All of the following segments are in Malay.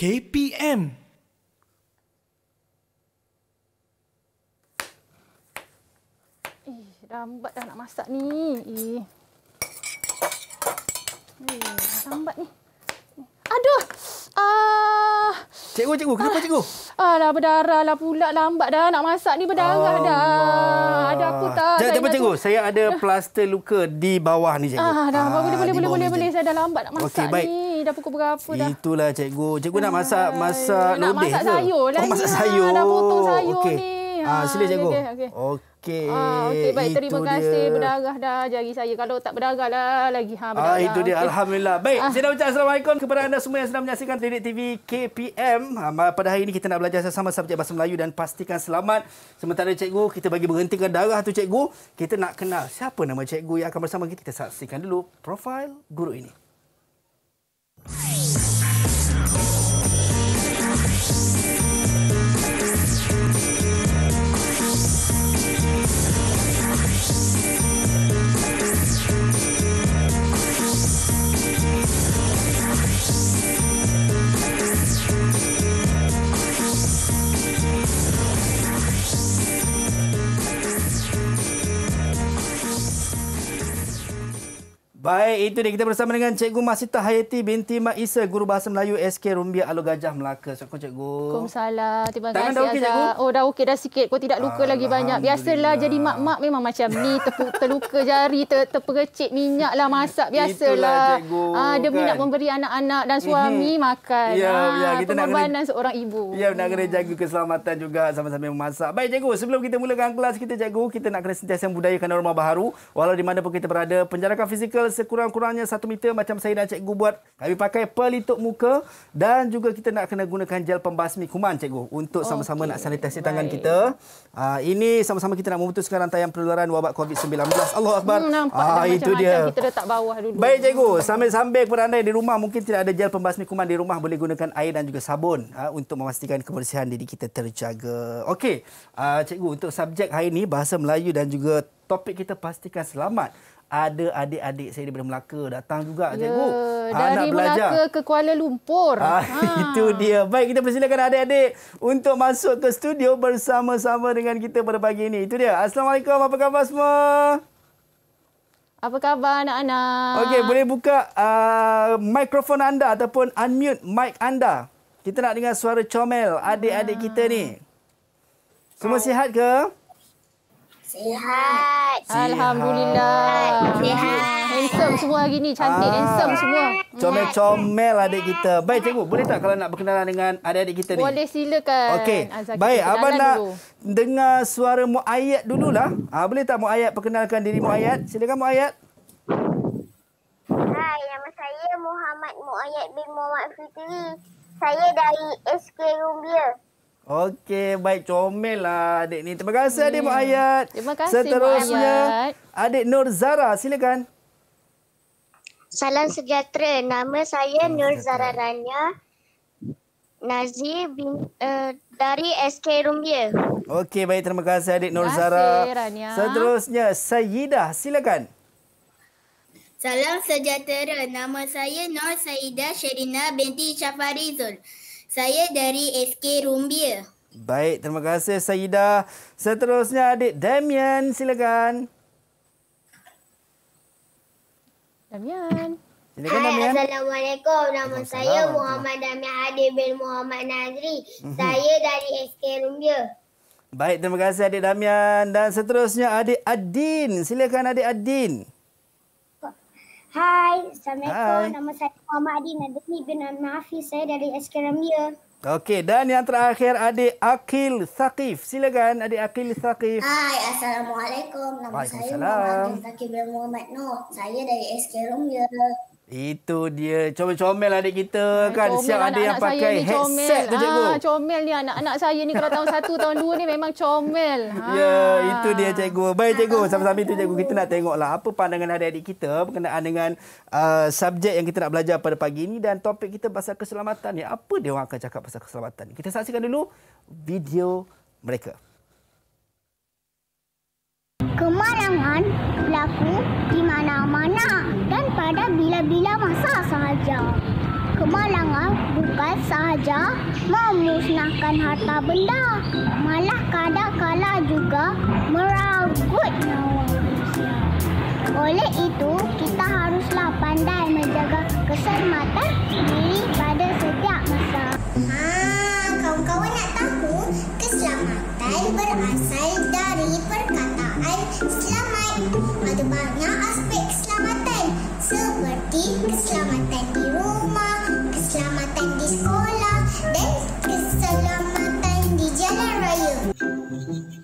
KPM. Eh, lambat dah nak masak ni. Eh. Eh, lambat ni. Aduh. Ah. Cikgu, cikgu, kenapa Ah. cikgu? Alah berdarah lah pula lambat dah nak masak ni berdarah dah. Ada apa tak? Jangan nak cikgu. Saya ada plaster luka di bawah ni cikgu. Ah, dah boleh boleh boleh boleh meja. boleh saya dah lambat nak masak Okey, baik. ni. Dah pukul berapa dah? Itulah cikgu. Cikgu nak masak Ay, masak nak lodeh masak ke? sayur lah oh, masak Ah, sayur. dah potong sayur Okey. ni. Ah, sila Ah, cikgu. okey, okey. Okey. Ah, okey baik terima itu kasih dia. berdarah dah jari saya. Kalau tak berdarah lah lagi ha berdarah. Ah, itu dia. Okey. Alhamdulillah. Baik, Ah. saya nak ucap Assalamualaikum kepada anda semua yang sedang menyaksikan Klinik TV KPM. Ah, pada hari ini kita nak belajar sama subjek Bahasa Melayu dan pastikan selamat. Sementara cikgu, kita bagi berhentikan darah tu cikgu, kita nak kenal siapa nama cikgu yang akan bersama kita. Kita saksikan dulu profil guru ini. Baik, itu dia kita bersama dengan Cikgu Masita Hayati binti Mak Isa, Guru Bahasa Melayu SK Rumbia Alor Gajah Melaka. Assalamualaikum Cikgu. Waalaikumsalam. Terima Tangan kasih dah okey, Azhar. cikgu? Oh dah okey dah sikit. Kau tidak luka lagi banyak. Biasalah jadi mak-mak memang macam ni. Terpu, terluka jari, ter, terpercik minyak lah masak. Biasalah. Itulah, cikgu, Ah, demi kan? nak memberi anak-anak dan suami makan. Ya, Ah, ya, kita nak kena- pengorbanan seorang ibu. Ya, nak kena jaga keselamatan juga sama-sama memasak. Baik, cikgu. Sebelum kita mulakan kelas kita, cikgu, kita nak kena sentiasa budayakan norma baharu. Walau di mana pun kita berada, penjarakan fizikal sekurang-kurangnya satu meter macam saya dan cikgu buat. Kami pakai pelitup muka dan juga kita nak kena gunakan gel pembasmi kuman, cikgu. Untuk sama-sama nak sanitasi tangan baik. kita. Uh, ini sama-sama kita nak memutuskan rantaian penularan wabak COVID-19. Allah Akbar. Hmm, nampak Ah, itu macam-macam dia. kita letak bawah dulu. Baik cikgu, sambil-sambil kepada anda yang di rumah mungkin tidak ada gel pembasmi kuman di rumah boleh gunakan air dan juga sabun ha, untuk memastikan kebersihan diri kita terjaga. Okey, uh, cikgu untuk subjek hari ini bahasa Melayu dan juga topik kita pastikan selamat. Ada adik-adik saya daripada Melaka datang juga Ya, cikgu. Dari nak belajar. Melaka ke Kuala Lumpur. Ah, Itu dia. Baik, kita persilakan adik-adik untuk masuk ke studio bersama-sama dengan kita pada pagi ini. Itu dia. Assalamualaikum. Apa khabar semua? Apa khabar anak-anak? Okey, boleh buka uh, mikrofon anda ataupun unmute mic anda. Kita nak dengar suara comel adik-adik kita ni. Semua sihat ke? Sihat. Alhamdulillah. Sihat. Handsome semua hari ni. Cantik, Ah. handsome semua. Comel-comel adik kita. Baik cikgu, boleh tak kalau nak berkenalan dengan adik-adik kita ni? Boleh silakan. Okey. Kita Baik, abang nak dulu. dengar suara Muayyad dululah. Ah, boleh tak Muayyad perkenalkan diri Muayyad? Silakan Muayyad. Hai, nama saya Muhammad Muayyad bin Muhammad Fitri. Saya dari SK Rumbia. Okey, baik comel lah adik ni. Terima kasih adik Muayyad. Terima kasih, Seterusnya, Muayyad. adik Nur Zara, silakan. Salam sejahtera. Nama saya Nur Zara Rania. Nazir bin, uh, dari SK Rumbia. Okey, baik. Terima kasih adik Nur Terima Zara. kasih, Rania. Seterusnya, Sayyidah. Silakan. Salam sejahtera. Nama saya Nur Saida Sherina binti Syafarizul. Saya dari SK Rumbia. Baik, terima kasih Sayyidah. Seterusnya, adik Damian. Silakan. Damian. Silakan, Hai, Damian. Assalamualaikum. Nama saya Muhammad Damian Hadi bin Muhammad Nazri. Saya dari SK Rumbia. Baik, terima kasih adik Damian. Dan seterusnya, adik Adin. Silakan, adik Adin. Hai, Assalamualaikum. Hai. Nama saya Muhammad Adin Nadni bin Nafi. Saya dari SK Rumbia. Okey, dan yang terakhir, adik Akil Thaqif. Silakan, adik Akil Thaqif. Hai, Assalamualaikum. Nama saya. Muhammad Zakir bin Muhammad Nur. Saya dari SK Rumbia. Itu dia. Comel-comel adik kita kan. Comel Siap ada yang pakai ni comel. headset tu, cikgu. Ah, comel ni anak-anak saya ni kalau tahun satu, tahun dua ni memang comel. Ah. Ya, itu dia cikgu. Baik cikgu, sama-sama itu cikgu kita nak tengoklah apa pandangan adik-adik kita berkenaan dengan uh, subjek yang kita nak belajar pada pagi ini dan topik kita pasal keselamatan ni. Apa dia orang akan cakap pasal keselamatan ni? Kita saksikan dulu video mereka. Kemalangan berlaku di mana-mana dan pada bila-bila masa sahaja. Kemalangan bukan sahaja memusnahkan harta benda, malah kadang-kala juga meragut nyawa. Oleh itu, kita haruslah pandai menjaga keselamatan diri pada setiap masa. Ha, kawan-kawan nak tahu keselamatan berasal dari perkataan selamat. Ada banyak aspek keselamatan seperti keselamatan di rumah, keselamatan di sekolah dan keselamatan di jalan raya.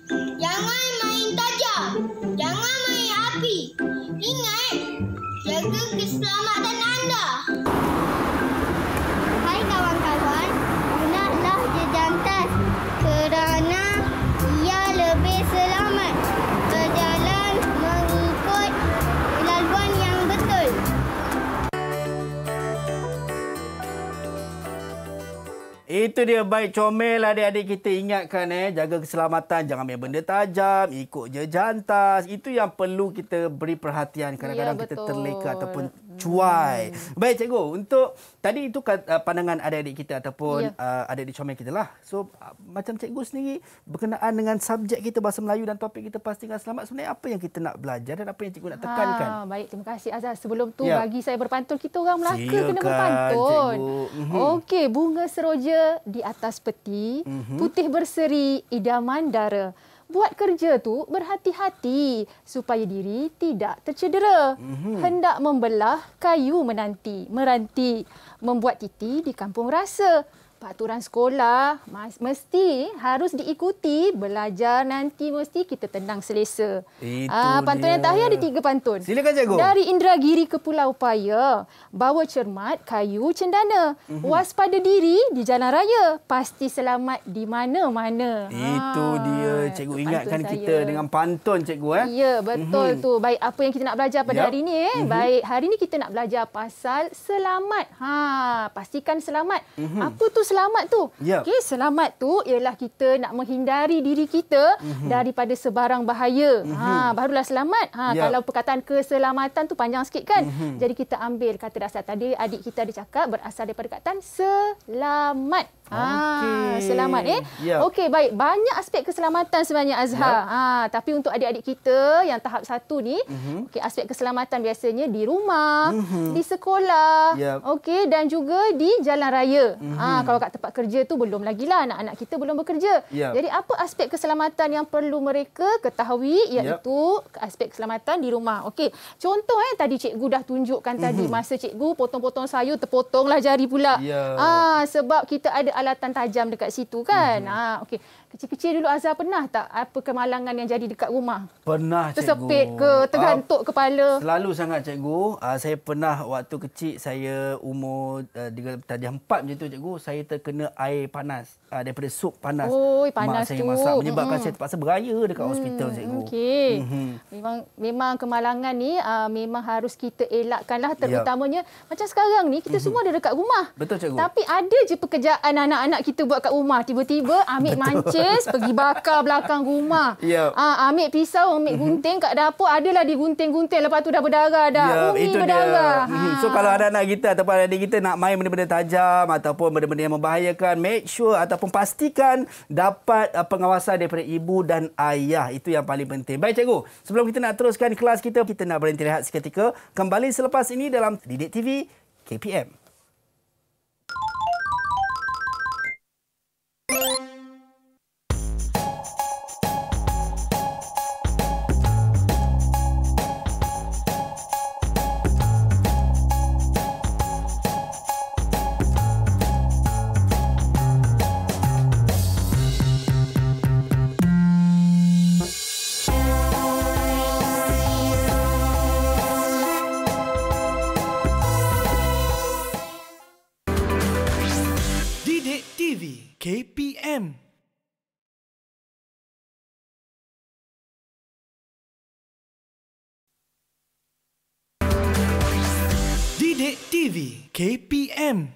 Itu dia baik comel adik-adik kita ingatkan eh. Jaga keselamatan jangan ambil benda tajam ikut je jantas. Itu yang perlu kita beri perhatian. Kadang-kadang Ya, kita terleka ataupun cuai. Baik cikgu untuk tadi itu kat- uh, pandangan adik-adik kita ataupun Ya. uh, adik-adik comel kita lah. So uh, macam cikgu sendiri berkenaan dengan subjek kita bahasa Melayu dan topik kita pastikan selamat sebenarnya apa yang kita nak belajar dan apa yang cikgu nak tekankan? Ha, baik, terima kasih Azhar. Sebelum tu Ya. bagi saya berpantun, kita orang Melaka kena Silakan, berpantun. cikgu. Mhm. Okey, bunga seroja di atas peti, Mhm. putih berseri idaman dara. Buat kerja tu berhati-hati supaya diri tidak tercedera. Mhm. Hendak membelah kayu menanti, meranti, membuat titi di kampung rasa. Peraturan sekolah mesti harus diikuti. Belajar nanti mesti kita tenang selesa. Itu Ah, pantun yang terakhir ada tiga pantun. Silakan, cikgu. Dari Indragiri ke Pulau Paya, bawa cermat kayu cendana. Mhm. Waspada diri di jalan raya, pasti selamat di mana-mana. Itu Ah, dia cikgu itu ingatkan pantun kita saya. dengan pantun cikgu eh. Ya, betul Mhm. tu. Baik, apa yang kita nak belajar pada Yap. hari ini eh? Baik, hari ini kita nak belajar pasal selamat. Ha, pastikan selamat. Apa tu selamat tu? Yap. Okey, selamat tu ialah kita nak menghindari diri kita daripada sebarang bahaya. Ha, barulah selamat. Ha, Yap. kalau perkataan keselamatan tu panjang sikit kan. Jadi kita ambil kata dasar tadi adik kita ada cakap berasal daripada perkataan selamat. Ha, Okey. selamat eh. Yap. Okey, baik. Banyak aspek keselamatan sebenarnya Azhar. Ha, tapi untuk adik-adik kita yang tahap satu ni, Mhm. okey, aspek keselamatan biasanya di rumah, di sekolah, Yap. okey dan juga di jalan raya. Mhm. Ha, kalau kat tempat kerja tu belum lagi lah anak-anak kita belum bekerja. Yap. Jadi apa aspek keselamatan yang perlu mereka ketahui iaitu aspek keselamatan di rumah. Okey. Contoh eh tadi cikgu dah tunjukkan tadi masa cikgu potong-potong sayur terpotonglah jari pula. Ya. Ah sebab kita ada alatan tajam dekat situ kan. Ah okey. Kecil-kecil dulu Azhar pernah tak apa kemalangan yang jadi dekat rumah? Pernah cikgu. Tersepit ke, tergantuk kepala? Selalu sangat cikgu. Uh, saya pernah waktu kecil saya umur uh, darjah empat macam tu cikgu. Saya terkena air panas uh, daripada sup panas. Mak panas saya tu. masak menyebabkan Mm-mm. saya terpaksa beraya dekat hospital cikgu. Okey. Mhm. Memang memang kemalangan ni uh, memang harus kita elakkanlah Ya. terutamanya macam sekarang ni kita semua ada dekat rumah. Betul, cikgu. Tapi ada je pekerjaan anak-anak kita buat kat rumah. Tiba-tiba ambil mancis pergi bakar belakang rumah. Ya. Ah ambil pisau, ambil gunting kat dapur adalah digunting-gunting lepas tu dah berdarah dah. Ya, Umi itu berdarah. dia. Mhm. So kalau anak-anak kita ataupun adik kita nak main benda-benda tajam ataupun benda-benda yang membahayakan, make sure ataupun pastikan dapat uh, pengawasan daripada ibu dan ayah. Itu yang paling penting. Baik cikgu, sebelum kita nak teruskan kelas kita, kita nak berhenti rehat seketika. Kembali selepas ini dalam Didik TV KPM. KPM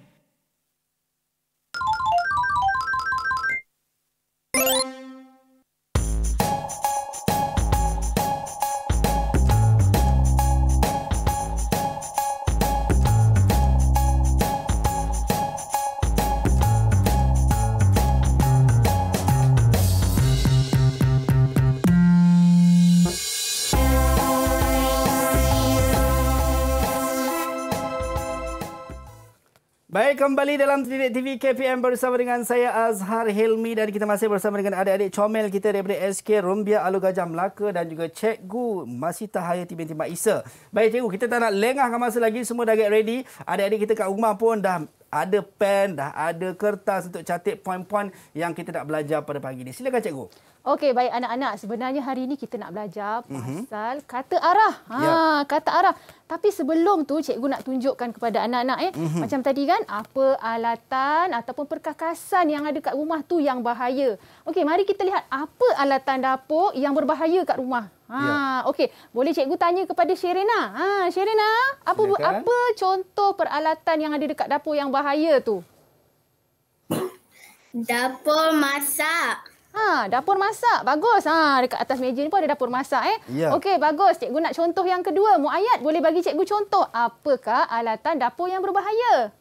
kembali dalam Didik TV KPM bersama dengan saya Azhar Hilmi dan kita masih bersama dengan adik-adik comel kita daripada SK Rumbia Alu Gajah Melaka dan juga Cikgu Masita Hayati binti Mak Isa. Baik Cikgu, kita tak nak lengahkan masa lagi, semua dah get ready. Adik-adik kita kat rumah pun dah ada pen, dah ada kertas untuk catat poin-poin yang kita nak belajar pada pagi ini. Silakan Cikgu. Okey, baik anak-anak. Sebenarnya hari ini kita nak belajar pasal mm-hmm. kata arah. Ha, ya. kata arah. Tapi sebelum tu cikgu nak tunjukkan kepada anak-anak eh, mm-hmm. macam tadi kan, apa alatan ataupun perkakasan yang ada kat rumah tu yang bahaya. Okey, mari kita lihat apa alatan dapur yang berbahaya kat rumah. Ha, ya. okey. Boleh cikgu tanya kepada Sherina. Ha, Sherina, apa Silakan. apa contoh peralatan yang ada dekat dapur yang bahaya tu? Dapur masak. Ha, dapur masak. Bagus. Ha, dekat atas meja ni pun ada dapur masak eh. Ya. Okey, bagus. Cikgu nak contoh yang kedua. Muayat boleh bagi cikgu contoh apakah alatan dapur yang berbahaya?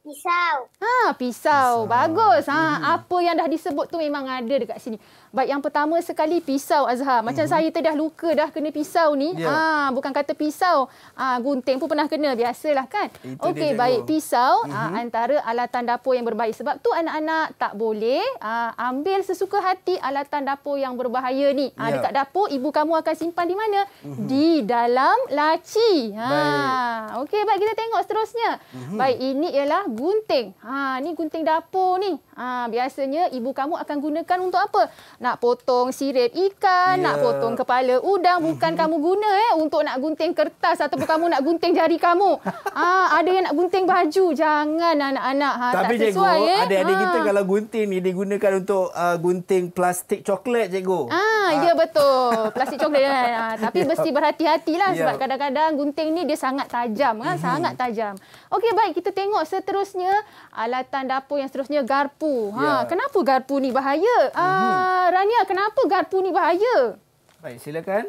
Pisau. Ha, pisau. pisau. Bagus. Ha, hmm. apa yang dah disebut tu memang ada dekat sini. Baik, yang pertama sekali pisau Azhar. Macam mm-hmm. saya tu dah luka dah kena pisau ni. Yeah. Ha, bukan kata pisau. Ha, gunting pun pernah kena. Biasalah kan. Okey, baik. Pisau mm-hmm. ha, antara alatan dapur yang berbahaya. Sebab tu anak-anak tak boleh ha, ambil sesuka hati alatan dapur yang berbahaya ni. Ha, yeah. Dekat dapur, ibu kamu akan simpan di mana? Mm-hmm. Di dalam laci. Ha. Okey, baik. Kita tengok seterusnya. Mm-hmm. Baik, ini ialah gunting. Ha, ni gunting dapur ni. Ha, biasanya ibu kamu akan gunakan untuk apa? Nak potong sirip ikan, yeah. nak potong kepala udang, bukan mm-hmm. kamu guna eh untuk nak gunting kertas ataupun kamu nak gunting jari kamu. ah, ada yang nak gunting baju, jangan anak-anak ha, Tapi tak sesuai cikgu, eh. adik-adik ha. kita kalau gunting ni digunakan untuk uh, gunting plastik coklat cikgu. Ah, ha. ya betul. Plastik coklat. Ha, tapi yeah. mesti berhati-hatilah sebab yeah. kadang-kadang gunting ni dia sangat tajam kan, mm-hmm. sangat tajam. Okey baik, kita tengok seterusnya alatan dapur yang seterusnya garpu. Ha, yeah. kenapa garpu ni bahaya? Ah, mm-hmm. Rania, kenapa garpu ni bahaya? Baik, silakan.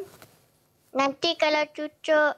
Nanti kalau cucuk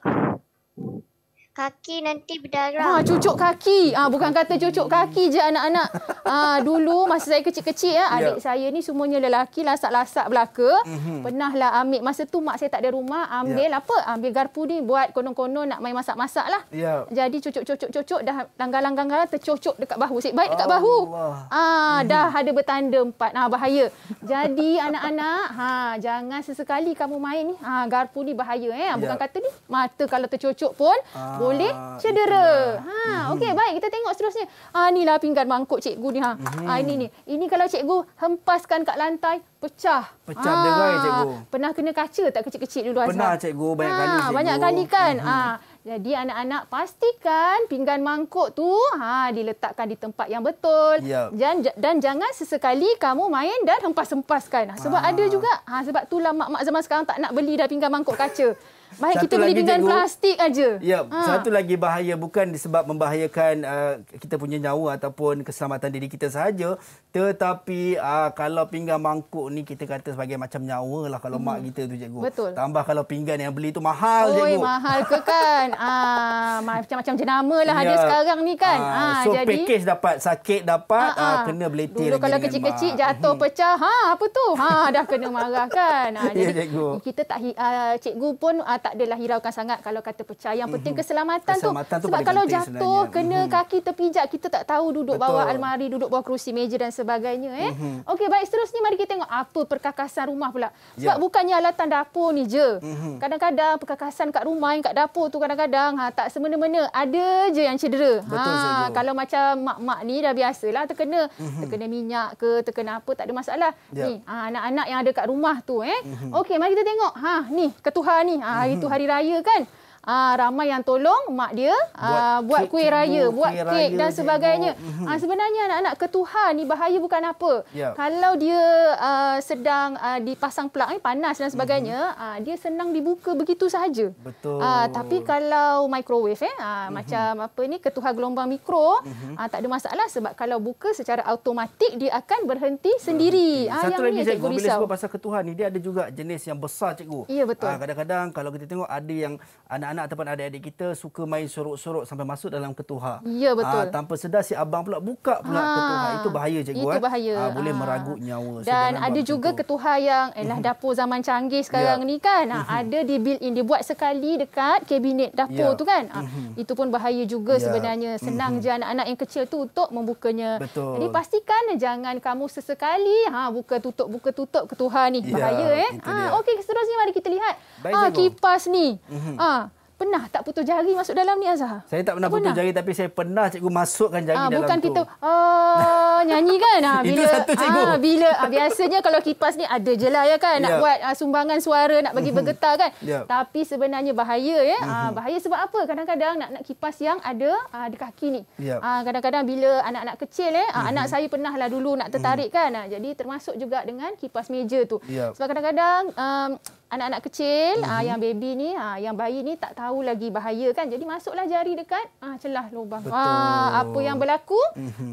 kaki nanti berdarah. Ha, cucuk kaki. Ah ha, bukan kata cucuk kaki je anak-anak. Ah ha, dulu masa saya kecil-kecil ya, adik yeah. saya ni semuanya lelaki lasak-lasak belaka. Mm-hmm. Pernahlah ambil masa tu mak saya tak ada rumah, ambil yeah. apa? Ambil garpu ni buat konon-konon nak main masak-masak lah. Yeah. Jadi cucuk-cucuk-cucuk dah langgar-langgar tercocok dekat bahu. Sik baik dekat bahu. Ah ha, mm-hmm. dah ada bertanda empat. Ah ha, bahaya. Jadi anak-anak, ha jangan sesekali kamu main ni. Ha garpu ni bahaya eh. Bukan yeah. kata ni mata kalau tercocok pun ah boleh cedera. Ha, mm-hmm. okey baik kita tengok seterusnya. Ah inilah pinggan mangkuk cikgu ni ha. Mm-hmm. Ah ini ni. Ini kalau cikgu hempaskan kat lantai pecah. Pecah ha, derai cikgu. Pernah kena kaca tak kecil-kecil dulu Azhar? Pernah cikgu banyak ha, kali cikgu. Banyak kali kan. Mm-hmm. Ha. Jadi anak-anak pastikan pinggan mangkuk tu ha diletakkan di tempat yang betul. Yep. Dan dan jangan sesekali kamu main dan hempas-hempaskan. Ha, sebab ha. ada juga ha sebab itulah mak-mak zaman sekarang tak nak beli dah pinggan mangkuk kaca. Baik satu kita beli pinggan plastik aja. Ya, ha. satu lagi bahaya bukan disebab membahayakan uh, kita punya nyawa ataupun keselamatan diri kita sahaja, tetapi uh, kalau pinggan mangkuk ni kita kata sebagai macam nyawa lah kalau hmm. mak kita tu cikgu. Betul. Tambah kalau pinggan yang beli tu mahal Oi, cikgu. Oi, mahal ke kan? ah, macam-macam jenama lah ya. ada sekarang ni kan. Ah, ah, so jadi, package dapat, sakit dapat, ah, ah. kena beletir Dulu kalau kecil-kecil jatuh hmm. pecah, ha apa tu? Ha dah kena marah kan. Ah, ya, jadi cikgu. kita tak uh, cikgu pun uh, tak adalah hiraukan sangat kalau kata pecah. Yang penting keselamatan, keselamatan tu. tu. Sebab kalau jatuh, sebenarnya. kena mm-hmm. kaki terpijak, kita tak tahu duduk Betul. bawah almari, duduk bawah kerusi meja dan sebagainya. Eh. Mm-hmm. Okey, baik. Seterusnya mari kita tengok apa perkakasan rumah pula. Sebab yeah. bukannya alatan dapur ni je. Mm-hmm. Kadang-kadang perkakasan kat rumah yang kat dapur tu kadang-kadang ha, tak semena-mena. Ada je yang cedera. Betul, ha, kalau macam mak-mak ni dah biasalah terkena. Mm-hmm. Terkena minyak ke, terkena apa, tak ada masalah. Yeah. Ni, ha, anak-anak yang ada kat rumah tu. Eh. Mm-hmm. Okey, mari kita tengok. Ha, ni, ketuhan ni. Ha, hari mm-hmm. tu hari raya kan uh, ramai yang tolong mak dia uh, buat, kuih raya, buat kek dan sebagainya. Uh, sebenarnya anak-anak ketuhan ni bahaya bukan apa. Yeah. Kalau dia uh, sedang uh, dipasang plug ni panas dan sebagainya, uh, dia senang dibuka begitu sahaja. Betul. Uh, tapi kalau microwave eh uh, uh-huh. macam apa ni ketuhan gelombang mikro uh-huh. uh, tak ada masalah sebab kalau buka secara automatik dia akan berhenti sendiri. Uh, Satu lagi cikgu bila sebut pasal ketuhan ni dia ada juga jenis yang besar cikgu. Ya betul. Uh, kadang-kadang kalau kita tengok ada yang anak anak-anak ataupun adik-adik kita suka main sorok-sorok sampai masuk dalam ketuha. Ya, betul. Ah, tanpa sedar si abang pula buka pula Ah, ketuha. Itu bahaya cikgu. Itu eh. bahaya. Ah, boleh Ah. meragut nyawa. So, Dan ada juga tu. Mhm. ketuha yang elah dapur zaman canggih sekarang Ya. ni kan. Ha, ada di built in dia buat sekali dekat kabinet dapur Ya. tu kan. Ha, Itu pun bahaya juga Ya. sebenarnya. Senang je anak-anak yang kecil tu untuk membukanya. Betul. Jadi pastikan jangan kamu sesekali ha buka tutup buka tutup ketuha ni. Ya, Bahaya eh. itu dia. Ha okey seterusnya mari kita lihat. Baik, ha kipas ni. Ha pernah tak putus jari masuk dalam ni Azhar? Saya tak pernah Tak putus pernah? jari tapi saya pernah cikgu masukkan jari Ah, dalam bukan tu. kita ah, nyanyi kan Itu bila satu, cikgu. ah, bila ah, biasanya kalau kipas ni ada je lah ya kan nak Ya. buat ah, sumbangan suara nak bagi bergetar kan Ya. tapi sebenarnya bahaya ya ah, bahaya sebab apa kadang-kadang nak nak kipas yang ada ah, di kaki ni Ya. ah, kadang-kadang bila anak-anak kecil eh ah, anak saya pernah lah dulu nak tertarik kan ah, jadi termasuk juga dengan kipas meja tu Ya. sebab kadang-kadang um, anak-anak kecil Mhm. ah, yang baby ni ah, yang bayi ni tak tahu lagi bahaya kan jadi masuklah jari dekat ah, celah lubang Betul. Mhm. ah, apa yang berlaku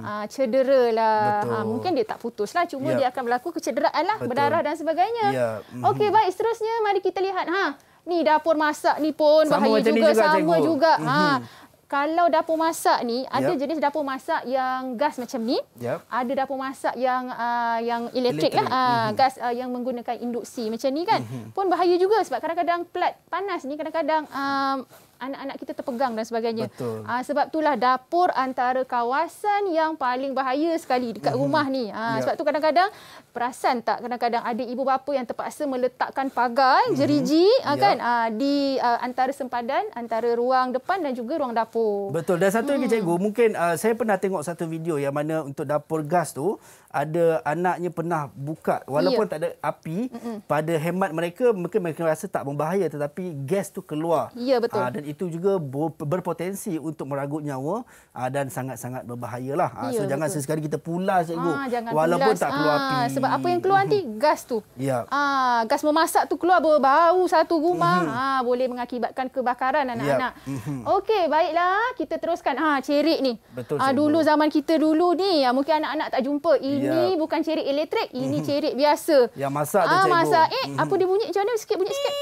ah, cedera lah ah, mungkin dia tak putus lah cuma Ya. dia akan berlaku kecederaan lah Betul. berdarah dan sebagainya Ya, mhm. okey baik seterusnya mari kita lihat ha ni dapur masak ni pun Sama bahaya juga, juga, sama cikgu. juga Mhm. ha kalau dapur masak ni ada jenis dapur masak yang gas macam ni. Yap. ada dapur masak yang uh, yang elektrik, Elektrik, lah uh, mhm. gas uh, yang menggunakan induksi macam ni kan. Pun bahaya juga sebab kadang-kadang plat panas ni kadang-kadang um, anak-anak kita terpegang dan sebagainya. Betul. Uh, sebab itulah dapur antara kawasan yang paling bahaya sekali dekat rumah ni. Uh, Ya. Sebab tu kadang-kadang perasan tak kadang-kadang ada ibu bapa yang terpaksa meletakkan pagar jeriji uh, Ya. kan uh, di uh, antara sempadan antara ruang depan dan juga ruang dapur. Betul. Dan satu lagi Hmm. cikgu, mungkin uh, saya pernah tengok satu video yang mana untuk dapur gas tu ada anaknya pernah buka walaupun Ya. tak ada api Mm-mm. pada hemat mereka mungkin mereka rasa tak membahaya tetapi gas tu keluar. Ya, betul. Ah, dan itu juga berpotensi untuk meragut nyawa ah, dan sangat-sangat berbahaya lah. Ah, so Ya, jangan sesekali kita pulas cikgu Ah, jangan walaupun tulas. tak keluar Ah, api. Sebab apa yang keluar nanti gas tu. Ya. Ah, gas memasak tu keluar berbau satu rumah. Mhm. Ah, boleh mengakibatkan kebakaran anak-anak. Mhm. Okey, baiklah kita teruskan. Ah, cerik ni. Betul, Ah, cikgu. dulu zaman kita dulu ni, ah, mungkin anak-anak tak jumpa. Ini Ya. bukan cerik elektrik, ini cerik biasa. Yang masak tu ah, cikgu. masak. Eh, Mhm. apa dia bunyi macam mana? Sikit bunyi sikit.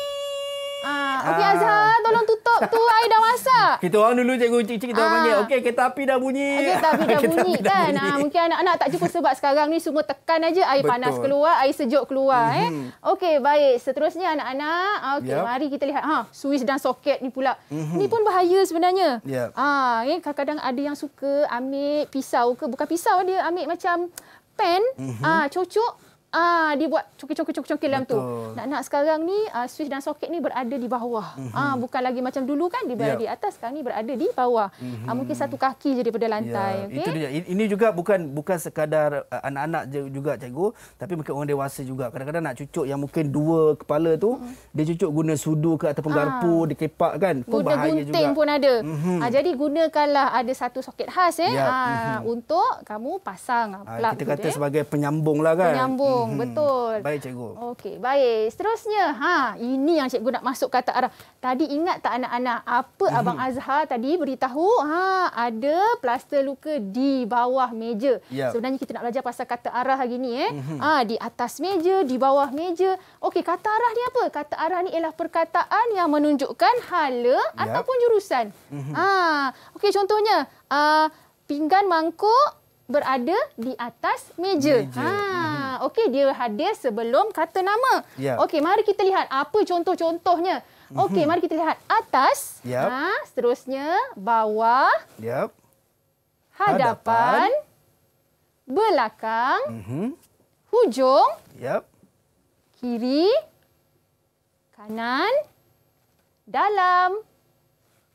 Ah, okey Ah. Azhar, tolong tutup tu air dah masak. Kita orang dulu cikgu cik-cik kita orang Ah. panggil. Okey, kereta api dah bunyi. Dah Kereta bunyi api dah kan. bunyi. Ha, mungkin anak-anak tak jumpa sebab sekarang ni semua tekan aja air Betul. panas keluar, air sejuk keluar Mhm. eh. Okey, baik. Seterusnya anak-anak, okey, Yap. mari kita lihat ha, switch dan soket ni pula. Mhm. Ni pun bahaya sebenarnya. Yap. Ah, eh kadang-kadang ada yang suka ambil pisau ke, bukan pisau dia ambil macam pen, ah cocok Ah, dia buat cokil-cokil-cokil dalam tu. Nak-nak sekarang ni uh, switch dan soket ni berada di bawah. Mm-hmm. Ah, bukan lagi macam dulu kan dia berada Ya. di atas, sekarang ni berada di bawah. Mm-hmm. Ah, mungkin satu kaki je daripada lantai, Ya, okey? Itu dia. Ini juga bukan bukan sekadar uh, anak-anak je juga cikgu, tapi mungkin orang dewasa juga. Kadang-kadang nak cucuk yang mungkin dua kepala tu, dia cucuk guna sudu ke ataupun Ah. garpu, dia kepak kan. Pun Guna bahaya gunting juga. pun ada. Mhm. Mm-hmm. Ha, jadi gunakanlah ada satu soket khas eh Ya, ha, mhm. untuk kamu pasang Ah, plug kita kata eh. sebagai penyambung lah kan. Penyambung, Mhm. betul. Baik cikgu. Okey, baik. Seterusnya, ha, ini yang cikgu nak masuk kata arah. Tadi ingat tak anak-anak apa Mhm. abang Azhar tadi beritahu? Ha, ada plaster luka di bawah meja. Ya. Sebenarnya kita nak belajar pasal kata arah hari ni eh. Mhm. Ha, di atas meja, di bawah meja. Okey, kata arah ni apa? Kata arah ni ialah perkataan yang menunjukkan hala Ya. ataupun jurusan. Mhm. Ha, okey contohnya, uh, pinggan mangkuk berada di atas meja. Meja. Ha, okey dia hadir sebelum kata nama. Ya. Okey, mari kita lihat apa contoh-contohnya. Okey, mari kita lihat atas. Yap. Ha, seterusnya bawah, Yap. hadapan, Hadapan. belakang, Mhm. hujung, Yap. kiri, kanan, dalam,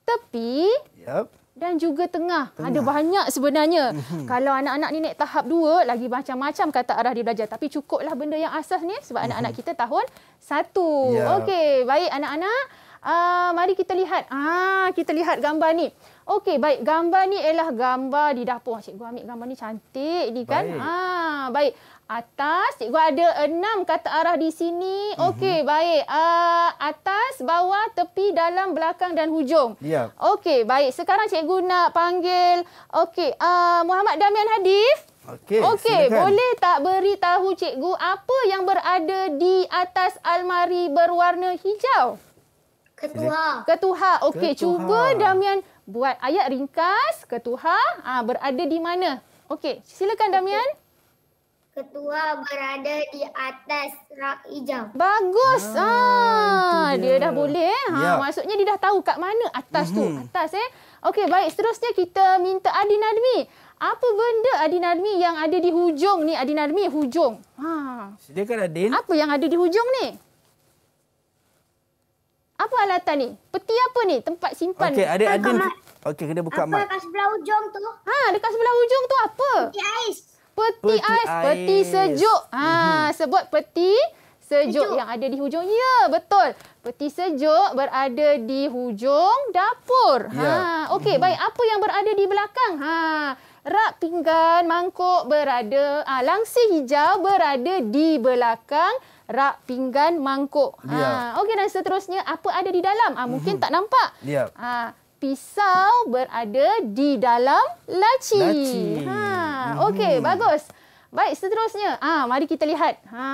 tepi Yap. Dan juga tengah. tengah. Ada banyak sebenarnya. Mm-hmm. Kalau anak-anak ni naik tahap dua, lagi macam-macam kata arah dia belajar. Tapi cukuplah benda yang asas ni sebab mm-hmm. anak-anak kita tahun satu. Ya. Okey, baik anak-anak. Uh, mari kita lihat. Ah, kita lihat gambar ni. Okey, baik. Gambar ni ialah gambar di dapur. Cikgu ambil gambar ni cantik ni kan. Baik. Ah, baik. Atas, cikgu ada enam kata arah di sini. Okey, baik. Uh, atas, bawah, tepi, dalam, belakang dan hujung. Ya. Okey, baik. Sekarang cikgu nak panggil okey, uh, Muhammad Damian Hadif. Okey. Okey, boleh tak beritahu cikgu apa yang berada di atas almari berwarna hijau? Ketua. Ketuha. Okey, cuba Damian buat ayat ringkas. Ketuha ah berada di mana? Okey, silakan Damian. Ketua berada di atas rak hijau. Bagus. Ah, Ah, dia dia. dah boleh eh. Ha, Ya. maksudnya dia dah tahu kat mana atas tu. Mhm. Atas eh. Okey, baik. Seterusnya kita minta Adi Nadmi. Apa benda Adi Nadmi yang ada di hujung ni? Adi Nadmi hujung. Ha. Silakan Adin. Apa yang ada di hujung ni? Apa alatan ni? Peti apa ni? Tempat simpan. Okey, Adin Buka Adin. Okey, kena buka Apa mic. kat sebelah hujung tu? Ha, dekat sebelah hujung tu apa? Di ais. Peti, Peti ais, peti ais. sejuk. Ha, sebut peti sejuk, Sejuk. yang ada di hujung. Ya, betul. Peti sejuk berada di hujung dapur. Ya. Ha, okey, baik. Apa yang berada di belakang? Ha, rak pinggan, mangkuk berada, ah langsi hijau berada di belakang rak pinggan mangkuk. Ya. Ha, okey dan seterusnya apa ada di dalam? Ah mungkin tak nampak. Ya. Ha, pisau berada di dalam laci. Laci. Ha, Mhm. okey, bagus. Baik, seterusnya. Ah, mari kita lihat. Ha,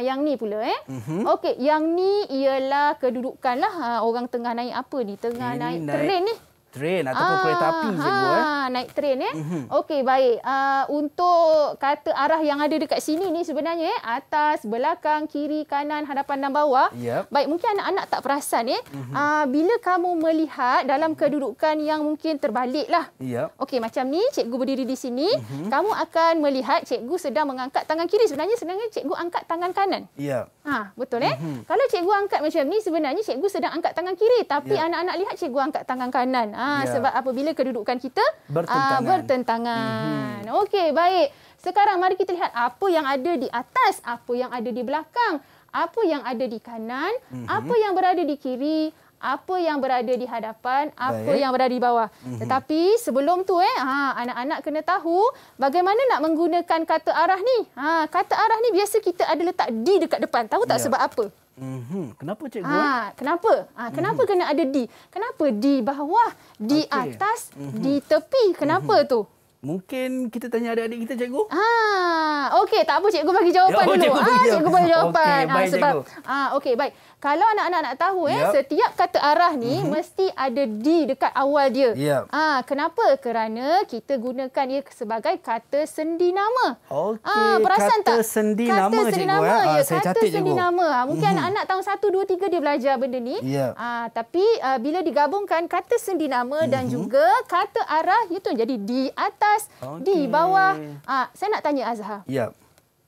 yang ni pula eh. Mhm. Okey, yang ni ialah kedudukan lah. Ha, orang tengah naik apa ni? Tengah Ini naik, naik train ni. Train ataupun kereta api cikgu eh. ha, naik train eh. Mhm. Okey, baik. Uh, untuk kata arah yang ada dekat sini ni sebenarnya eh, atas, belakang, kiri, kanan, hadapan dan bawah. Yep. Baik, mungkin anak-anak tak perasan eh. Mhm. Uh, bila kamu melihat dalam kedudukan yang mungkin terbalik lah. Ya. Okey, macam ni cikgu berdiri di sini, Mhm. kamu akan melihat cikgu sedang mengangkat tangan kiri. Sebenarnya sebenarnya cikgu angkat tangan kanan. Ya. Ha, betul eh? Mhm. Kalau cikgu angkat macam ni sebenarnya cikgu sedang angkat tangan kiri tapi Ya. anak-anak lihat cikgu angkat tangan kanan. Ha, Ya. sebab apabila kedudukan kita Bertentangan. ah, bertentangan. Okey, baik. Sekarang mari kita lihat apa yang ada di atas, apa yang ada di belakang, apa yang ada di kanan, Mhm. apa yang berada di kiri, apa yang berada di hadapan, apa Baik. yang berada di bawah. Tetapi sebelum tu eh, ha, anak-anak kena tahu bagaimana nak menggunakan kata arah ni. Ha, kata arah ni biasa kita ada letak di dekat depan. Tahu tak Ya. sebab apa? Mhm. Kenapa cikgu? eh? Ha, kenapa? Ha, kenapa kena ada di? Kenapa di bawah, di Okey. atas, di tepi? Kenapa tu? Mungkin kita tanya adik-adik kita cikgu. Ah, okey, tak apa cikgu bagi jawapan Ya, oh, dulu. cikgu ah, jawab- cikgu bagi jawapan. Baik, ah, sebab cikgu. ah okey, baik. Kalau anak-anak nak tahu eh, Yap. setiap kata arah ni mesti ada di dekat awal dia. Yap. Ah, kenapa? Kerana kita gunakan ia sebagai kata sendi nama. Okey, Ah, perasan kata tak? sendi kata nama, sendi cikgu, nama, eh. Ah, ya. saya kata catat, sendi cikgu. nama. Ah, mungkin Mhm. anak-anak tahun 1 2 3 dia belajar benda ni. Yap. Ah, tapi ah, bila digabungkan kata sendi nama dan Mhm. juga kata arah itu jadi di atas, di Okey. bawah. Ah, saya nak tanya Azhar. Ya.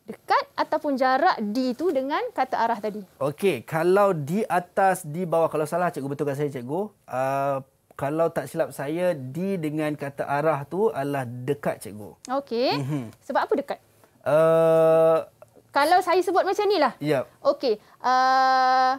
Dekat ataupun jarak di itu dengan kata arah tadi? Okey, kalau di atas, di bawah. Kalau salah cikgu betulkan saya cikgu. Uh, kalau tak silap saya, di dengan kata arah tu adalah dekat cikgu. Okey. Mhm. Sebab apa dekat? Uh, Kalau saya sebut macam ni lah. ya. Okey. Uh,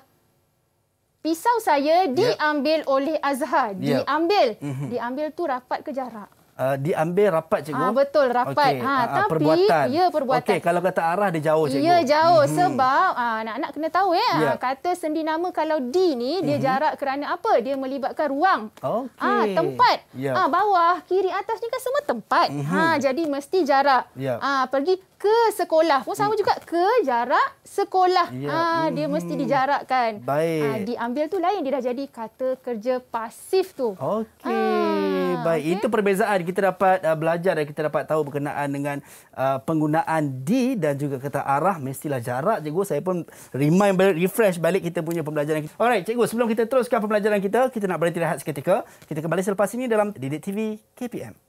pisau saya diambil oleh Azhar. Diambil. Mhm. Diambil tu rapat ke jarak? Uh, diambil rapat cikgu. Ah, betul, rapat. Okey, Ha, ah, tapi- perbuatan. ya, perbuatan. Okey, kalau kata arah dia jauh cikgu. Ya jauh mm-hmm. sebab anak-anak kena tahu Ya. ah, kata sendi nama kalau di ni dia jarak kerana apa? Dia melibatkan ruang. Okey. Ah tempat. Ya. Ah bawah, kiri, atas ni kan semua tempat. Mhm. Ha jadi mesti jarak. Ya. Ah pergi ke sekolah pun sama juga ke jarak sekolah. Ya. Ah dia Mhm. mesti dijarakkan. Baik. Ah diambil tu lain dia dah jadi kata kerja pasif tu. Okey, Ah, baik. okey. Itu perbezaan kita dapat uh, belajar dan kita dapat tahu berkenaan dengan uh, penggunaan di dan juga kata arah mestilah jarak cikgu. Saya pun remind balik, refresh balik kita punya pembelajaran kita. Alright, cikgu, sebelum kita teruskan pembelajaran kita, kita nak berhenti rehat seketika. Kita kembali selepas ini dalam Didik TV KPM.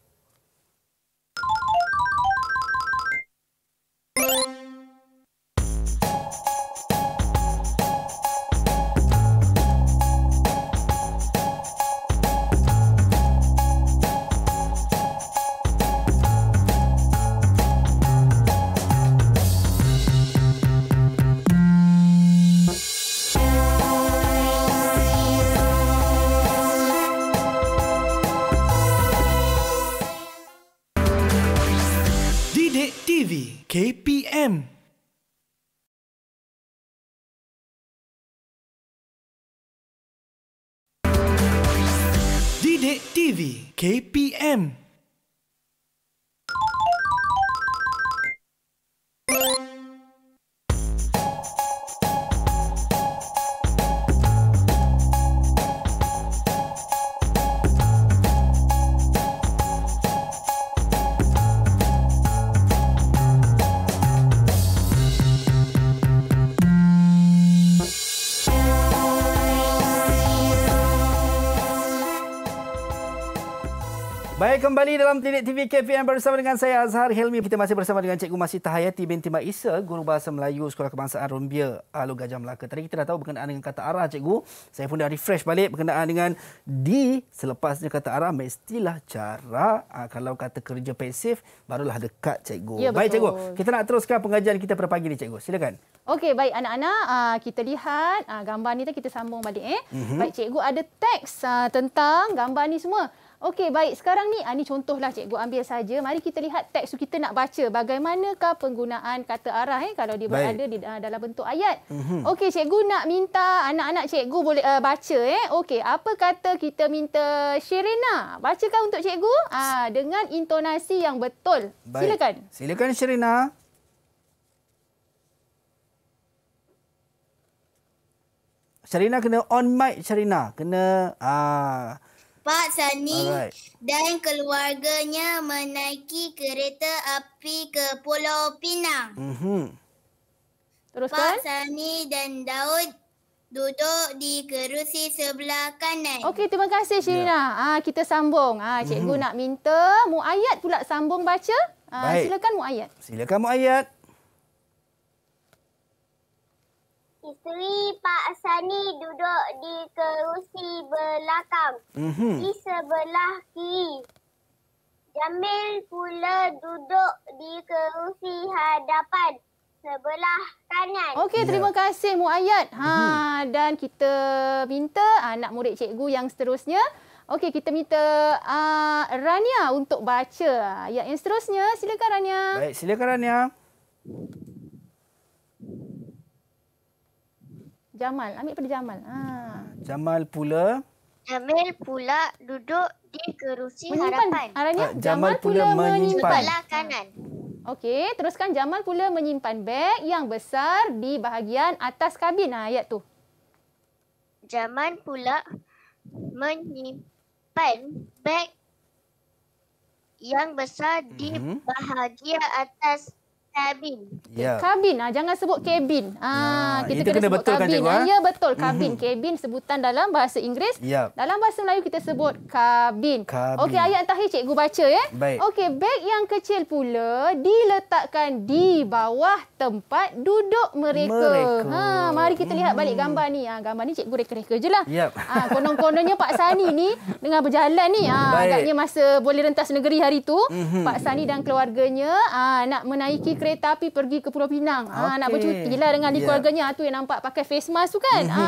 Didik TV KPM Didik TV KPM Baik, kembali dalam Didik TV KPM bersama dengan saya Azhar Helmi. Kita masih bersama dengan Cikgu Masih Tahayati binti Mak Isa, Guru Bahasa Melayu Sekolah Kebangsaan Rumbia, Alu Gajah Melaka. Tadi kita dah tahu berkenaan dengan kata arah, Cikgu. Saya pun dah refresh balik berkenaan dengan di selepasnya kata arah mestilah cara. Ah, kalau kata kerja pasif, barulah dekat, Cikgu. Ya, Baik. Cikgu. Kita nak teruskan pengajian kita pada pagi ni, Cikgu. Silakan. Okey, baik anak-anak, uh, kita lihat uh, gambar ni kita sambung balik eh. Mm-hmm. Baik, cikgu ada teks uh, tentang gambar ni semua. Okey, baik. Sekarang ni, ah, ni contohlah cikgu ambil saja. Mari kita lihat teks tu kita nak baca. Bagaimanakah penggunaan kata arah eh kalau dia Baik. berada di uh, dalam bentuk ayat. Mm-hmm. Okey, cikgu nak minta anak-anak cikgu boleh uh, baca eh. Okey, apa kata kita minta Sherina? Bacakan untuk cikgu uh, dengan intonasi yang betul. Baik. Silakan. Silakan, Sherina. Sharina kena on mic Sharina. Kena ah Pak Sani Alright. dan keluarganya menaiki kereta api ke Pulau Pinang. mhm. Teruskan. Pak Sani dan Daud duduk di kerusi sebelah kanan. Okey, terima kasih Sherina. Ya. Ah, kita sambung. Ah, cikgu mm-hmm. nak minta Muayyat pula sambung baca. Ah, Baik. silakan Muayyat. Silakan Muayyat. Isteri Pak Sani duduk di kerusi belakang. Mhm. Di sebelah kiri. Jamil pula duduk di kerusi hadapan. Sebelah kanan. Okey, Ya. terima kasih Muayyat. Ha dan kita minta anak murid cikgu yang seterusnya. Okey, kita minta uh, Rania untuk baca ayat yang seterusnya. Silakan Rania. Baik, silakan Rania. Jamal, ambil pada Jamal. Ha. Jamal pula. Jamil pula duduk di kerusi Menyimpan. Rania, Ah, Jamal pula menyimpan. Sebelah kanan. Okey, teruskan Jamal pula menyimpan beg yang besar di bahagian atas kabin. Ha, ayat tu. Jamal pula menyimpan beg yang besar di Mhm. bahagian atas kabin. Ya. Kabin, ah jangan sebut cabin. Ah Ya, kita itu kena, kena sebut betulkan, kabin. cikgu, Ah, ah. ya betul, kabin. Cabin sebutan dalam bahasa Inggeris. Ya. Dalam bahasa Melayu kita sebut kabin. Kabin. Okey, ayat terakhir cikgu baca ya. Baik. Okey, beg yang kecil pula diletakkan di bawah tempat duduk mereka. Mereka. Ha, mari kita lihat balik gambar ni. Ha, gambar ni cikgu reka-reka je lah. Yap. Ha, konon-kononnya Pak Sani ni dengan berjalan ni. Ha, agaknya masa boleh rentas negeri hari tu. Mhm. Pak Sani dan keluarganya ha, nak menaiki kereta api pergi ke Pulau Pinang. Ha, nak bercuti lah dengan Ya. keluarganya. Ha, tu yang nampak pakai face mask tu kan. Ha,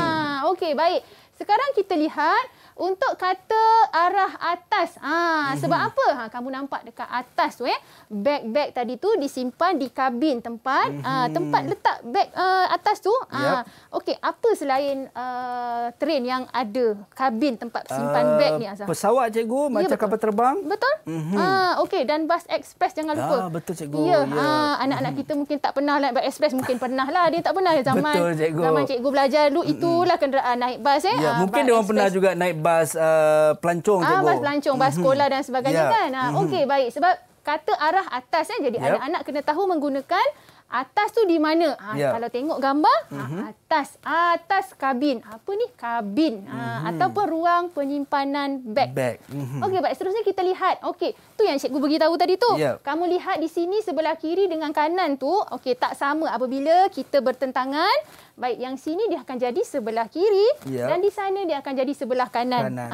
Okey, baik. Sekarang kita lihat untuk kata arah atas. Ha, sebab apa? Ha, kamu nampak dekat atas tu eh. Beg-beg tadi tu disimpan di kabin tempat. Ha, tempat letak beg uh, atas tu. Ha, Yap. Okey, apa selain uh, train yang ada kabin tempat simpan Ah, beg ni Azhar? Pesawat cikgu macam betul. kapal terbang. Betul? Mhm. Ah, okey dan bas ekspres jangan lupa. Ah, betul, cikgu. Ya, Ya. ah, anak-anak kita mungkin tak pernah naik bas ekspres, mungkin pernah lah. Dia tak pernah zaman Betul, cikgu. zaman cikgu belajar dulu itulah kenderaan naik bas eh. Ya, Ah, mungkin dia orang pernah juga naik bas uh, pelancong Ah, cikgu. bas pelancong, bas Mhm. sekolah dan sebagainya Ya. kan. Ah, okey, baik. Sebab kata arah atas eh. Jadi anak-anak kena tahu menggunakan atas tu di mana? Ha, Ya. Kalau tengok gambar, ha, atas. Atas kabin. Apa ni? Kabin. Ha, ataupun ruang penyimpanan beg. Beg. Mhm. Okey, baik. Seterusnya kita lihat. Okey, tu yang cikgu beritahu tadi tu. Ya. Kamu lihat di sini sebelah kiri dengan kanan tu, okey, tak sama apabila kita bertentangan. Baik, yang sini dia akan jadi sebelah kiri Ya. dan di sana dia akan jadi sebelah kanan. Kanan.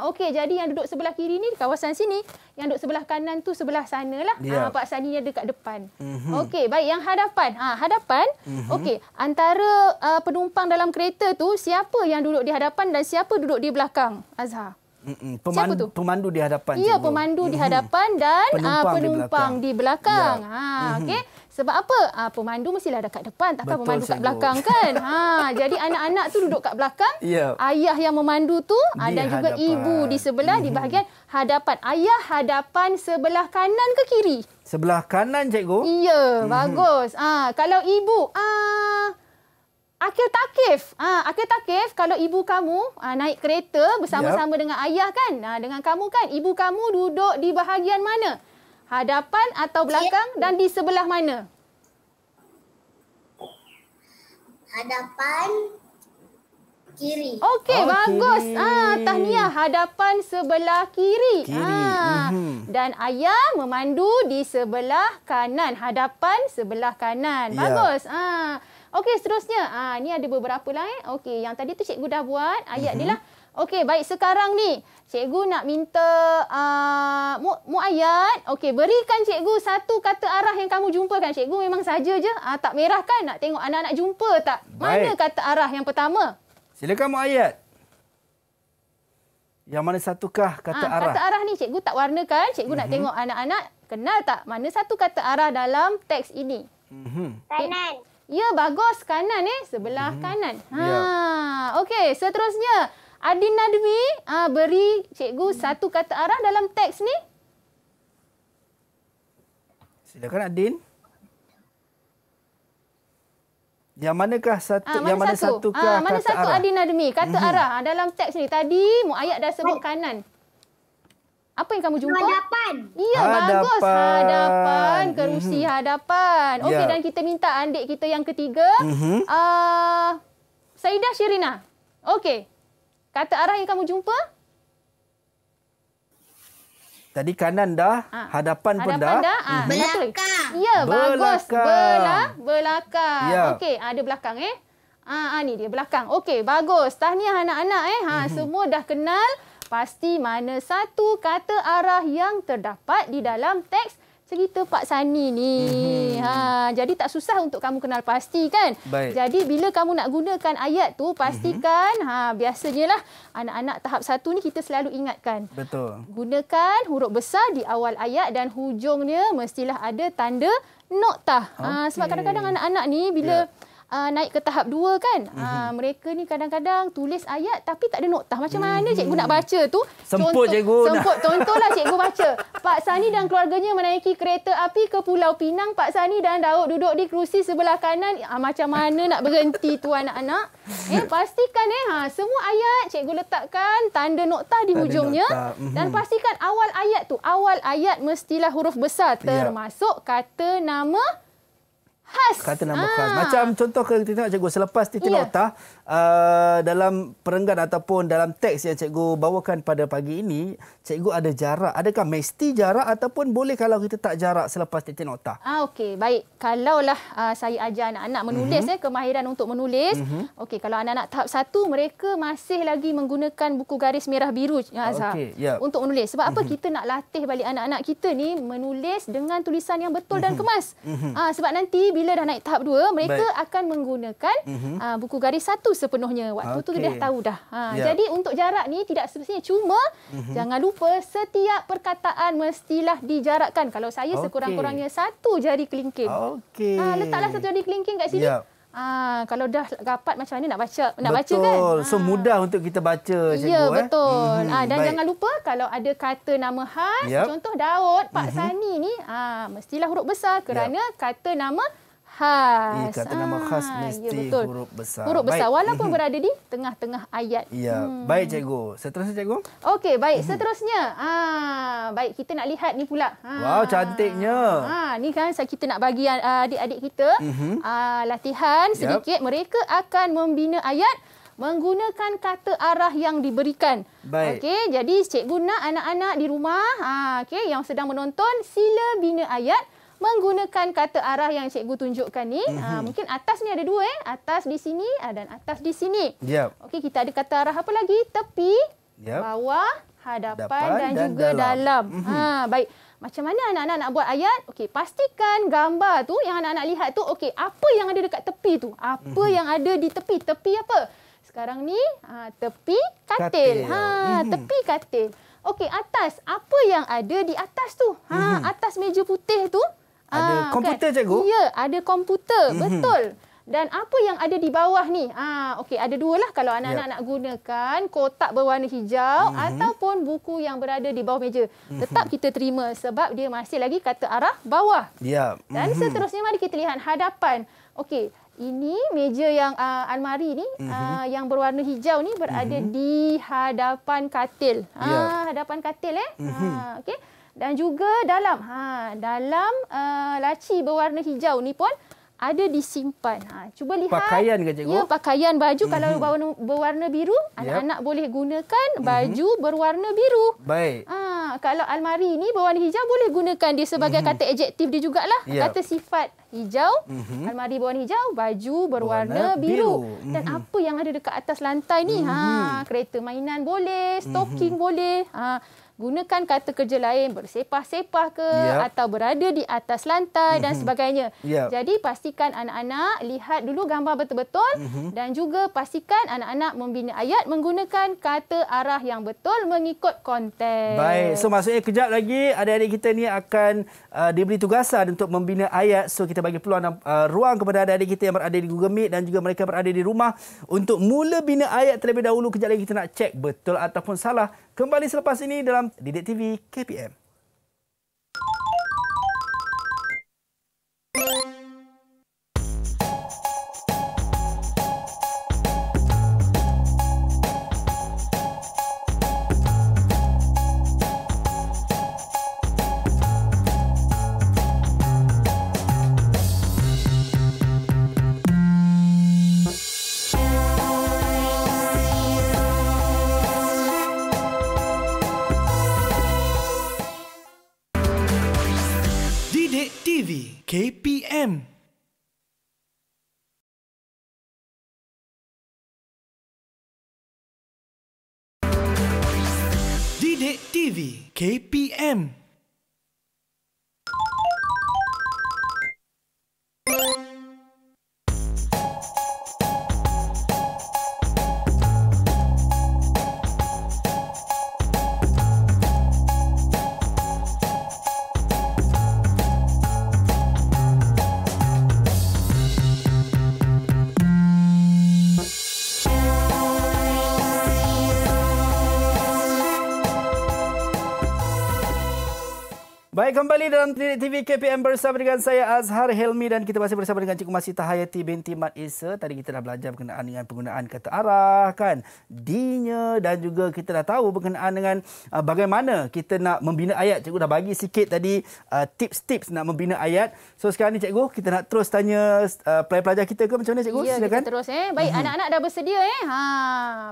Ah, okey, jadi yang duduk sebelah kiri ni kawasan sini, yang duduk sebelah kanan tu sebelah sana lah. Ya. Ah, Pak Sani dia dekat depan. Mhm. Okey, baik. Yang hadapan. Ha, hadapan. Okey, antara uh, penumpang dalam kereta tu, siapa yang duduk di hadapan dan siapa duduk di belakang? Azhar. Mm-mm. Siapa Pemandu, tu? pemandu di hadapan Ya, cikgu. pemandu di Mhm. hadapan dan Penumpang penumpang, di penumpang di belakang. Ya. Ha, okey. Sebab apa? Ha, pemandu mestilah dekat depan, takkan Betul, pemandu kat belakang kan? Ha, jadi anak-anak tu duduk kat belakang. Ya. Ayah yang memandu tu ha, Di dan juga hadapan. ibu di sebelah di bahagian hadapan. Ayah hadapan sebelah kanan ke kiri? Sebelah kanan cikgu. Ya, bagus. Ah, kalau ibu ah Akil takif. Ah, akil takif kalau ibu kamu ah, naik kereta bersama-sama dengan ayah kan? Ah, dengan kamu kan? Ibu kamu duduk di bahagian mana? Hadapan atau belakang dan di sebelah mana? Hadapan, kiri. Okey, Oh, bagus. kiri. Ah, tahniah hadapan sebelah kiri. Kiri, Ah. mhm. Dan ayah memandu di sebelah kanan, hadapan sebelah kanan. Ya. Bagus. Ah. Okey, seterusnya. Ah, ni ada beberapa lah eh. Okey, yang tadi tu cikgu dah buat ayat Mhm. dia lah. Okey, baik sekarang ni cikgu nak minta uh, mu, mu ayat. Okey, berikan cikgu satu kata arah yang kamu jumpa kan. Cikgu memang saja je. Ah, tak merah kan nak tengok anak-anak jumpa tak? Mana Baik. kata arah yang pertama? Silakan Ayat. Yang mana satukah kata Ah, arah? Kata arah ni cikgu tak warnakan. Cikgu nak tengok anak-anak kenal tak mana satu kata arah dalam teks ini. Mhm. Kanan. Ya, bagus. Kanan eh. Sebelah kanan. Ha. Ya. Okey, seterusnya. Adin Nadwi ah, beri cikgu satu kata arah dalam teks ni. Silakan Adin. Yang manakah satu Ah, yang mana satu? satukah Ah, mana kata satu arah? Adin Nadmi? Kata arah ah, dalam teks ni. Tadi Mu Ayat dah sebut kanan. Apa yang kamu jumpa? Hadapan. Ya, Hadapan. bagus. Hadapan. Kerusi Mhm. hadapan. Okey, Ya. dan kita minta adik kita yang ketiga. Mhm. Uh, Saidah Shirina. Okey. Kata arah yang kamu jumpa? Tadi kanan dah, Ah, hadapan, pun Hadapan dah. dah. Ah, betul. Belakang. Ya, bagus. Belakang. Belah, belakang. Ya. Okey, ada belakang eh. Ah, ah, ni dia belakang. Okey, bagus. Tahniah anak-anak eh. Ha, semua dah kenal pasti mana satu kata arah yang terdapat di dalam teks cerita Pak Sani ni. Ha, jadi tak susah untuk kamu kenal pasti kan? Baik. Jadi bila kamu nak gunakan ayat tu pastikan ha biasanya lah anak-anak tahap satu ni kita selalu ingatkan Betul. gunakan huruf besar di awal ayat dan hujungnya mestilah ada tanda noktah. Okay. sebab Okey. kadang-kadang anak-anak ni bila yeah. Uh, naik ke tahap dua kan. Mm-hmm. Uh, mereka ni kadang-kadang tulis ayat tapi tak ada noktah. Macam mana cikgu nak baca tu? Mhm. Semput, cikgu. Semput. Contohlah cikgu baca. Pak Sani dan keluarganya menaiki kereta api ke Pulau Pinang. Pak Sani dan Daud duduk di kerusi sebelah kanan. Uh, macam mana nak berhenti tu anak-anak? Eh, pastikan eh. Ha, semua ayat cikgu letakkan tanda noktah di Tanda hujungnya. noktah. Mhm. Dan pastikan awal ayat tu. Awal ayat mestilah huruf besar. Termasuk kata nama khas. Kata nama Ah. khas. Macam contoh kalau kita tengok cikgu selepas titik Ya. noktah uh, dalam perenggan ataupun dalam teks yang cikgu bawakan pada pagi ini, cikgu ada jarak. Adakah mesti jarak ataupun boleh kalau kita tak jarak selepas titik noktah? Ah okey, baik. Kalaulah uh, saya ajar anak-anak menulis Mhm. mm-hmm. eh kemahiran untuk menulis. Mm-hmm. Okey, kalau anak-anak tahap satu mereka masih lagi menggunakan buku garis merah biru ya Azhar. Okey, ya. Untuk menulis. Sebab Mhm. apa kita nak latih balik anak-anak kita ni menulis dengan tulisan yang betul dan kemas. Mhm. Ah sebab nanti bila dah naik tahap dua mereka Baik. akan menggunakan uh, buku garis satu sepenuhnya. Waktu tu Okey. dia dah tahu dah. Ha, Ya. Jadi untuk jarak ni tidak semestinya cuma jangan lupa setiap perkataan mestilah dijarakkan. Kalau saya Okey. sekurang-kurangnya satu jari kelingking. Okey. Ah, letaklah satu jari kelingking kat sini. Ya. Ah, kalau dah rapat macam mana nak baca nak baca betul. kan? So Ah. mudah untuk kita baca cikgu. Ya, eh? betul. Mhm, Ah, dan baik. jangan lupa kalau ada kata nama khas, Yep. contoh Daud, Pak Sani ni, ah, mestilah huruf besar kerana kata nama khas. Eh, kata nama khas Ah, mesti betul. huruf besar. Huruf besar Baik. walaupun berada di tengah-tengah ayat. Ya, baik cikgu. Seterusnya cikgu. Okey, baik. Seterusnya, ah, baik kita nak lihat ni pula. Ah, Wow, cantiknya. Ah, ni kan kita nak bagi adik-adik kita Mhm. ah, latihan sedikit. Mereka akan membina ayat menggunakan kata arah yang diberikan. Baik. Okey, jadi cikgu nak anak-anak di rumah, ah, okey yang sedang menonton sila bina ayat menggunakan kata arah yang cikgu tunjukkan ni. Mhm. Ah, mungkin atas ni ada dua eh. Atas di sini ah, dan atas di sini. Ya. Okey, kita ada kata arah apa lagi? Tepi, Yap. bawah, hadapan Depan dan, dan juga dalam. dalam. Mhm. Ha, baik. Macam mana anak-anak nak buat ayat? Okey, pastikan gambar tu yang anak-anak lihat tu, okey, apa yang ada dekat tepi tu? Apa Mhm. yang ada di tepi? Tepi apa? Sekarang ni, ha, tepi Katil. katil. Ha, Mhm. tepi katil. Okey, atas. Apa yang ada di atas tu? Ha, atas meja putih tu. Mhm. Ada Ah, komputer, kan? cikgu? Ya, ada komputer. Mhm. Betul. Dan apa yang ada di bawah ni? Ah, okey, ada dua lah kalau anak-anak Ya. nak gunakan kotak berwarna hijau Mhm. ataupun buku yang berada di bawah meja. Tetap kita terima sebab dia masih lagi kata arah bawah. Ya. Dan Mhm. seterusnya mari kita lihat hadapan. Okey, ini meja yang uh, almari ni Mhm. uh, yang berwarna hijau ni berada di hadapan katil. Ya. Ah, hadapan katil eh. Mhm. Ha, okey. Dan juga dalam ha dalam uh, laci berwarna hijau ni pun ada disimpan. Ha, cuba lihat. Pakaian ke, cikgu? Ya, pakaian baju mm-hmm. kalau berwarna, berwarna biru, Yep. anak-anak boleh gunakan baju mm-hmm. berwarna biru. Baik. Ha, kalau almari ni berwarna hijau boleh gunakan dia sebagai mm-hmm. kata adjektif dia jugalah. Yep. Kata sifat hijau, mm-hmm. almari berwarna hijau, baju berwarna Berwarna biru. biru. Dan Mhm. apa yang ada dekat atas lantai ni? Ha, kereta mainan boleh, stoking boleh. Ha, gunakan kata kerja lain bersepah-sepah ke Yep. atau berada di atas lantai dan sebagainya. Yep. Jadi pastikan anak-anak lihat dulu gambar betul-betul dan juga pastikan anak-anak membina ayat menggunakan kata arah yang betul mengikut konteks. Baik, so maksudnya kejap lagi adik-adik kita ni akan uh, diberi tugasan untuk membina ayat. So kita bagi peluang uh, ruang kepada adik-adik kita yang berada di Google Meet dan juga mereka berada di rumah untuk mula bina ayat terlebih dahulu. Kejap lagi kita nak cek betul ataupun salah. Kembali selepas ini dalam Didik TV KPM. TV KPM Baik, kembali dalam TV KPM bersama dengan saya Azhar Helmi dan kita masih bersama dengan Cikgu Masih Tahayati binti Mat Isa. Tadi kita dah belajar berkenaan dengan penggunaan kata arah kan, dinya dan juga kita dah tahu berkenaan dengan uh, bagaimana kita nak membina ayat. Cikgu dah bagi sikit tadi uh, tips-tips nak membina ayat. So sekarang ni Cikgu, kita nak terus tanya uh, pelajar-pelajar kita ke macam mana Cikgu? Ya, Silakan. kita terus eh. Baik, anak-anak dah bersedia eh. Ha,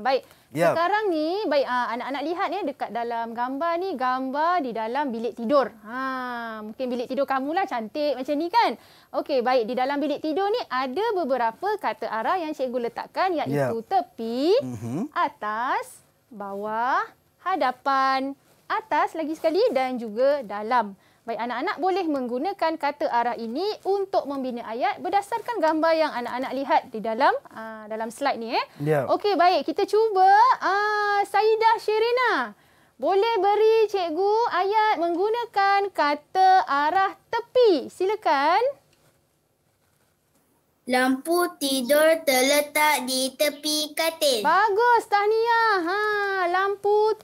baik. Yap. Sekarang ni, baik ah, anak-anak lihat ya dekat dalam gambar ni, gambar di dalam bilik tidur. Ha, mungkin bilik tidur kamu lah cantik macam ni kan. Okey, baik di dalam bilik tidur ni ada beberapa kata arah yang cikgu letakkan iaitu Yap. tepi, Mhm. atas, bawah, hadapan, atas lagi sekali dan juga dalam. Baik, anak-anak boleh menggunakan kata arah ini untuk membina ayat berdasarkan gambar yang anak-anak lihat di dalam aa, dalam slide ni. Eh. Ya. Okey, baik. Kita cuba aa, Saidah Sherina. Boleh beri cikgu ayat menggunakan kata arah tepi. Silakan. Lampu tidur terletak di tepi katil. Bagus, tahniah.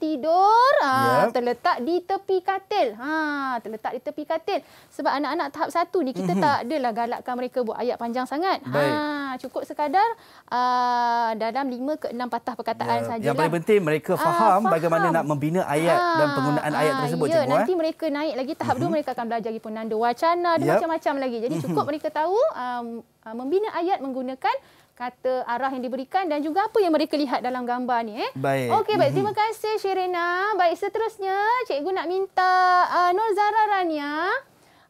Ha, tidur ha, Yep. terletak di tepi katil. Ha, terletak di tepi katil. Sebab anak-anak tahap satu ni kita mm-hmm. tak adalah galakkan mereka buat ayat panjang sangat. Baik. Ha, cukup sekadar uh, dalam 5 ke 6 patah perkataan Ya, sajalah. yang paling penting mereka Ah, faham, faham. bagaimana nak membina ayat Ah, dan penggunaan ayat ah, tersebut ya, Cikgu. nanti eh? mereka naik lagi tahap dua mereka akan belajar lagi penanda wacana ada Yep. macam-macam lagi. Jadi cukup mereka tahu um, uh, membina ayat menggunakan kata arah yang diberikan dan juga apa yang mereka lihat dalam gambar ni eh. Baik. Okey baik terima kasih Sherina. Baik seterusnya cikgu nak minta uh, Nur Zara Rania.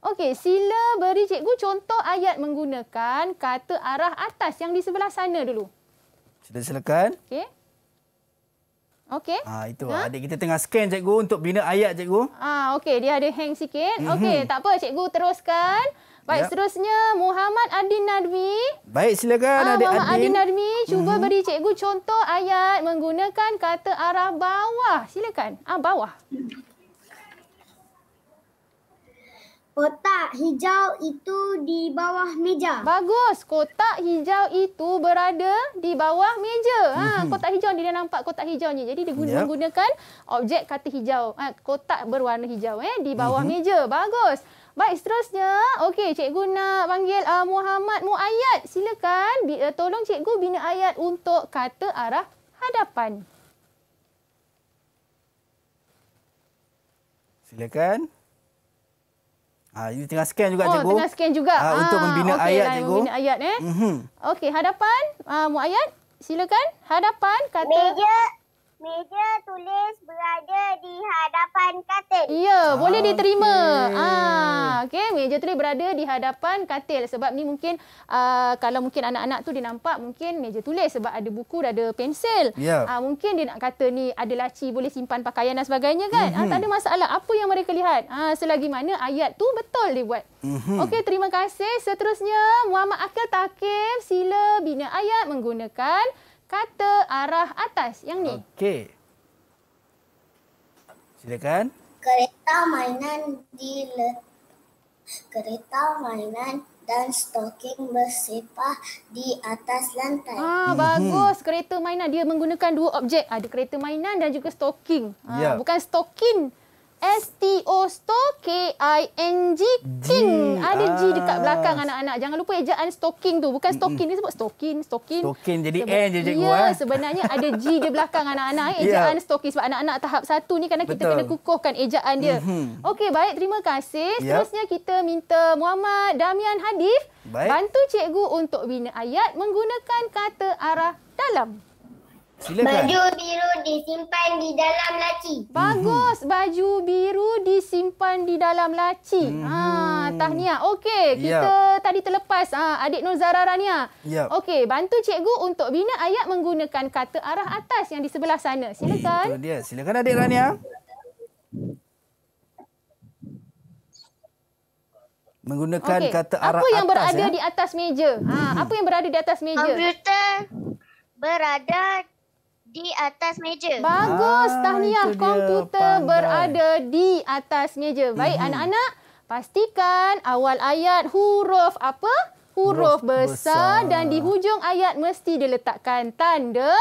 Okey sila beri cikgu contoh ayat menggunakan kata arah atas yang di sebelah sana dulu. Sila silakan. Okey. Okey. Ah itu ha? adik kita tengah scan cikgu untuk bina ayat cikgu. Ah, okey, dia ada hang sikit. Mhm. Mm-hmm. Okey, tak apa, cikgu teruskan. Baik, Yap. seterusnya Muhammad Adin Nadmi. Baik silakan Ah, adik Muhammad Adin Adin. Nadmi, cuba mm-hmm. beri cikgu contoh ayat menggunakan kata arah bawah. Silakan. Ah, bawah. Kotak hijau itu di bawah meja. Bagus. Kotak hijau itu berada di bawah meja. Ha, kotak hijau ni dia nampak kotak hijau ni. Jadi dia guna, Yap. menggunakan objek kata hijau. Ha, kotak berwarna hijau eh di bawah meja. Bagus. Baik, seterusnya. Okey, cikgu nak panggil uh, Muhammad Muayyad. Silakan. Bi- uh, tolong cikgu bina ayat untuk kata arah hadapan. Silakan. Ha, ini tengah scan juga oh, cikgu. tengah scan juga. Ha, untuk Ah, membina okey ayat lah, cikgu. Membina ayat eh. Mhm. Okey, hadapan uh, Mu Ayat. Silakan. Hadapan kata Meja meja tulis berada di hadapan katil. Ya, boleh Ah, diterima. okey. Ah, okey, meja tulis berada di hadapan katil sebab ni mungkin uh, kalau mungkin anak-anak tu dia nampak mungkin meja tulis sebab ada buku, ada pensel. Ya. Ah, mungkin dia nak kata ni ada laci boleh simpan pakaian dan sebagainya kan. Ah, tak ada masalah. Apa yang mereka lihat? Ah, selagi mana ayat tu betul dia buat. Mhm. Okey, terima kasih. Seterusnya Muhammad Akil Takif sila bina ayat menggunakan kata arah atas yang ni. Okey. Silakan. Kereta mainan di le- kereta mainan dan stoking bersepah di atas lantai. Ah, bagus. Kereta mainan dia menggunakan dua objek. Ada kereta mainan dan juga stocking. Ah, Ya. bukan stocking. S-T-O store K-I-N-G king. Ada G dekat Ah. belakang anak-anak. Jangan lupa ejaan stocking tu. Bukan stocking. Dia sebut stocking. Stocking. Stocking jadi Sebab- N je cikgu, Ya, eh. sebenarnya ada G di belakang anak-anak. Eh. Ya. Ejaan stocking. Sebab anak-anak tahap satu ni kadang kita kena kukuhkan ejaan dia. Mhm. Okey, baik. Terima kasih. Seterusnya kita minta Muhammad Damian Hadif Baik. bantu cikgu untuk bina ayat menggunakan kata arah dalam. Silakan. Baju biru disimpan di dalam laci. Bagus. Baju biru disimpan di dalam laci. Ha, tahniah. Okey, kita tadi terlepas ha, adik Nur Zara Rania. Ya. Okey, bantu cikgu untuk bina ayat menggunakan kata arah atas yang di sebelah sana. Itu Silakan. dia. Silakan adik Rania. Menggunakan Okey. kata arah Apa yang atas berada ya. di atas meja? Ha, apa yang berada di atas meja? Komputer berada di atas meja. Bagus, Ah, tahniah. Komputer pandai. berada di atas meja. Baik, Mhm. anak-anak, pastikan awal ayat huruf apa? Huruf, Huruf besar, besar. dan di hujung ayat mesti diletakkan tanda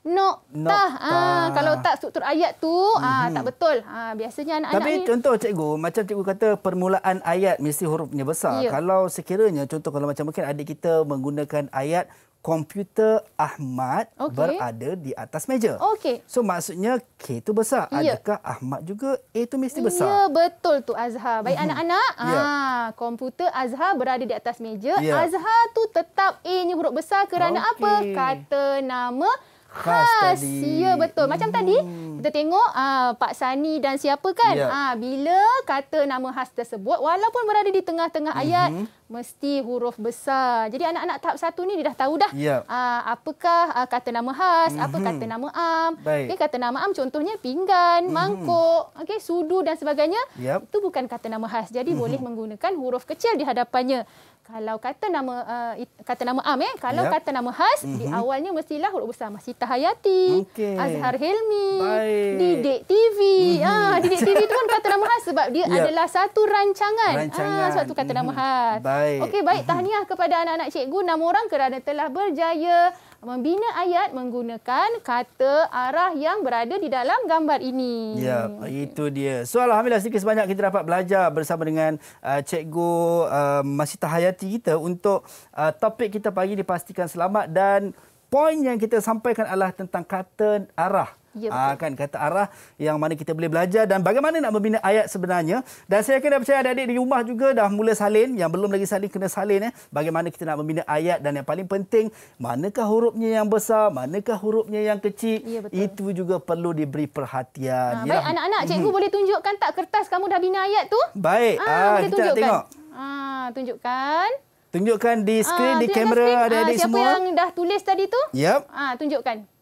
noktah. Noktah. Ah, kalau tak struktur ayat tu ah, tak betul. Ah, biasanya anak-anak Tapi ni contoh cikgu, macam cikgu kata permulaan ayat mesti hurufnya besar. Ya. Kalau sekiranya contoh kalau macam mungkin adik kita menggunakan ayat komputer Ahmad Okey. berada di atas meja. Okey. So maksudnya K itu besar. Ya. Adakah Ahmad juga A itu mesti Ya, besar? betul tu Azhar. Baik anak-anak, Ya. ah, komputer Azhar berada di atas meja. Ya. Azhar tu tetap A-nya huruf besar kerana Okey. apa? Kata nama Khas khas. tadi. Ya, betul. Macam tadi kita tengok ah, Pak Sani dan siapa kan? Ya. Ah, bila kata nama khas tersebut walaupun berada di tengah-tengah Mhm. ayat mesti huruf besar. Jadi anak-anak tahap satu ni dia dah tahu dah. Ya. Ah, apakah ah, kata nama khas, apa kata nama am. Baik. Okey, kata nama am contohnya pinggan, mangkuk, okey, sudu dan sebagainya. Yap. Itu bukan kata nama khas. Jadi boleh menggunakan huruf kecil di hadapannya. Kalau kata nama uh, kata nama am eh, kalau Yap. kata nama khas di awalnya mestilah huruf besar. Masita Hayati, Okey. Azhar Helmi, Baik. Didik TV. Ah, Didik TV tu pun kata nama khas sebab dia Yap. adalah satu rancangan. Rancangan. Ah, sebab tu kata nama Mhm. khas. Baik. Okey, baik. Tahniah kepada anak-anak cikgu enam orang kerana telah berjaya membina ayat menggunakan kata arah yang berada di dalam gambar ini. Ya, itu dia. So alhamdulillah sedikit sebanyak kita dapat belajar bersama dengan uh, cikgu uh, Masita Hayati kita untuk uh, topik kita pagi ini pastikan selamat dan poin yang kita sampaikan adalah tentang kata arah. Ya, Ah, kan kata arah yang mana kita boleh belajar dan bagaimana nak membina ayat sebenarnya dan saya kena percaya adik-adik di rumah juga dah mula salin yang belum lagi salin kena salin eh bagaimana kita nak membina ayat dan yang paling penting manakah hurufnya yang besar manakah hurufnya yang kecil Ya, betul. itu juga perlu diberi perhatian Ha, baik anak-anak, cikgu boleh tunjukkan tak kertas kamu dah bina ayat tu? Baik, Ah, ah, boleh kita tunjukkan. tengok. Ah, tunjukkan. Tunjukkan di skrin, Ah, di kamera adik-adik Ah, siapa semua. yang dah tulis tadi tu? Yep. Ah, tunjukkan.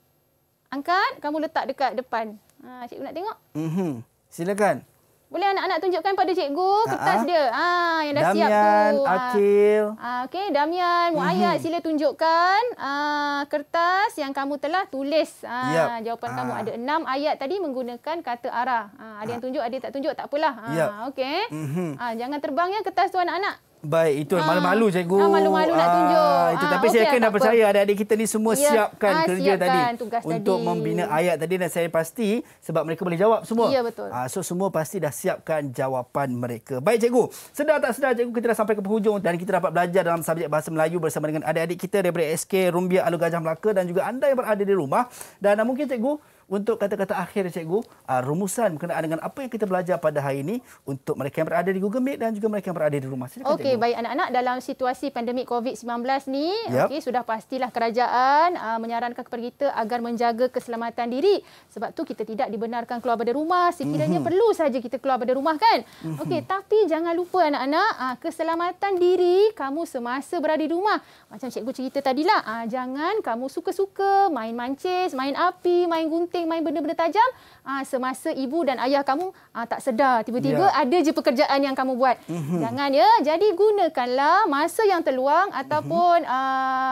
Angkat, kamu letak dekat depan. Ah, cikgu nak tengok. Mhm. Silakan. Boleh anak-anak tunjukkan pada cikgu kertas dia. Ah, yang dah siap Damian, tu. Ah. Akil. Ah, Okey, Damian, Muayyad, sila tunjukkan ah, kertas yang kamu telah tulis. Ah, Yap. Jawapan Ah. kamu ada enam ayat tadi menggunakan kata arah. Ah, ada yang tunjuk, ada yang tak tunjuk, tak apalah. Ah, Yap. Okey. Mhm. Ah, jangan terbang ya kertas tu anak-anak. Baik, itu Ah. malu-malu cikgu. Ah, malu-malu nak tunjuk. Itu Ah, tapi saya okey, yakin tak dah percaya adik-adik kita ni semua Ya. siapkan Ah, kerja siapkan tadi tugas untuk tadi. membina ayat tadi dan saya pasti sebab mereka boleh jawab semua. Ya, betul. Ah, so semua pasti dah siapkan jawapan mereka. Baik cikgu, sedar tak sedar cikgu kita dah sampai ke penghujung dan kita dapat belajar dalam subjek bahasa Melayu bersama dengan adik-adik kita daripada SK Rumbia Alu Gajah Melaka dan juga anda yang berada di rumah dan ah, mungkin cikgu untuk kata-kata akhir cikgu, uh, rumusan berkenaan dengan apa yang kita belajar pada hari ini untuk mereka yang berada di Google Meet dan juga mereka yang berada di rumah. Silakan Okey, baik anak-anak dalam situasi pandemik COVID-19 ni, Yap. okey sudah pastilah kerajaan uh, menyarankan kepada kita agar menjaga keselamatan diri. Sebab tu kita tidak dibenarkan keluar dari rumah. Sekiranya mm-hmm. perlu saja kita keluar dari rumah kan. Mm-hmm. Okey, tapi jangan lupa anak-anak, uh, keselamatan diri kamu semasa berada di rumah. Macam cikgu cerita tadilah, uh, jangan kamu suka-suka main mancis, main api, main gunting, main benda-benda tajam uh, semasa ibu dan ayah kamu uh, tak sedar. Tiba-tiba Ya. ada je pekerjaan yang kamu buat. Mm-hmm. Jangan ya. Jadi gunakanlah masa yang terluang ataupun mm-hmm.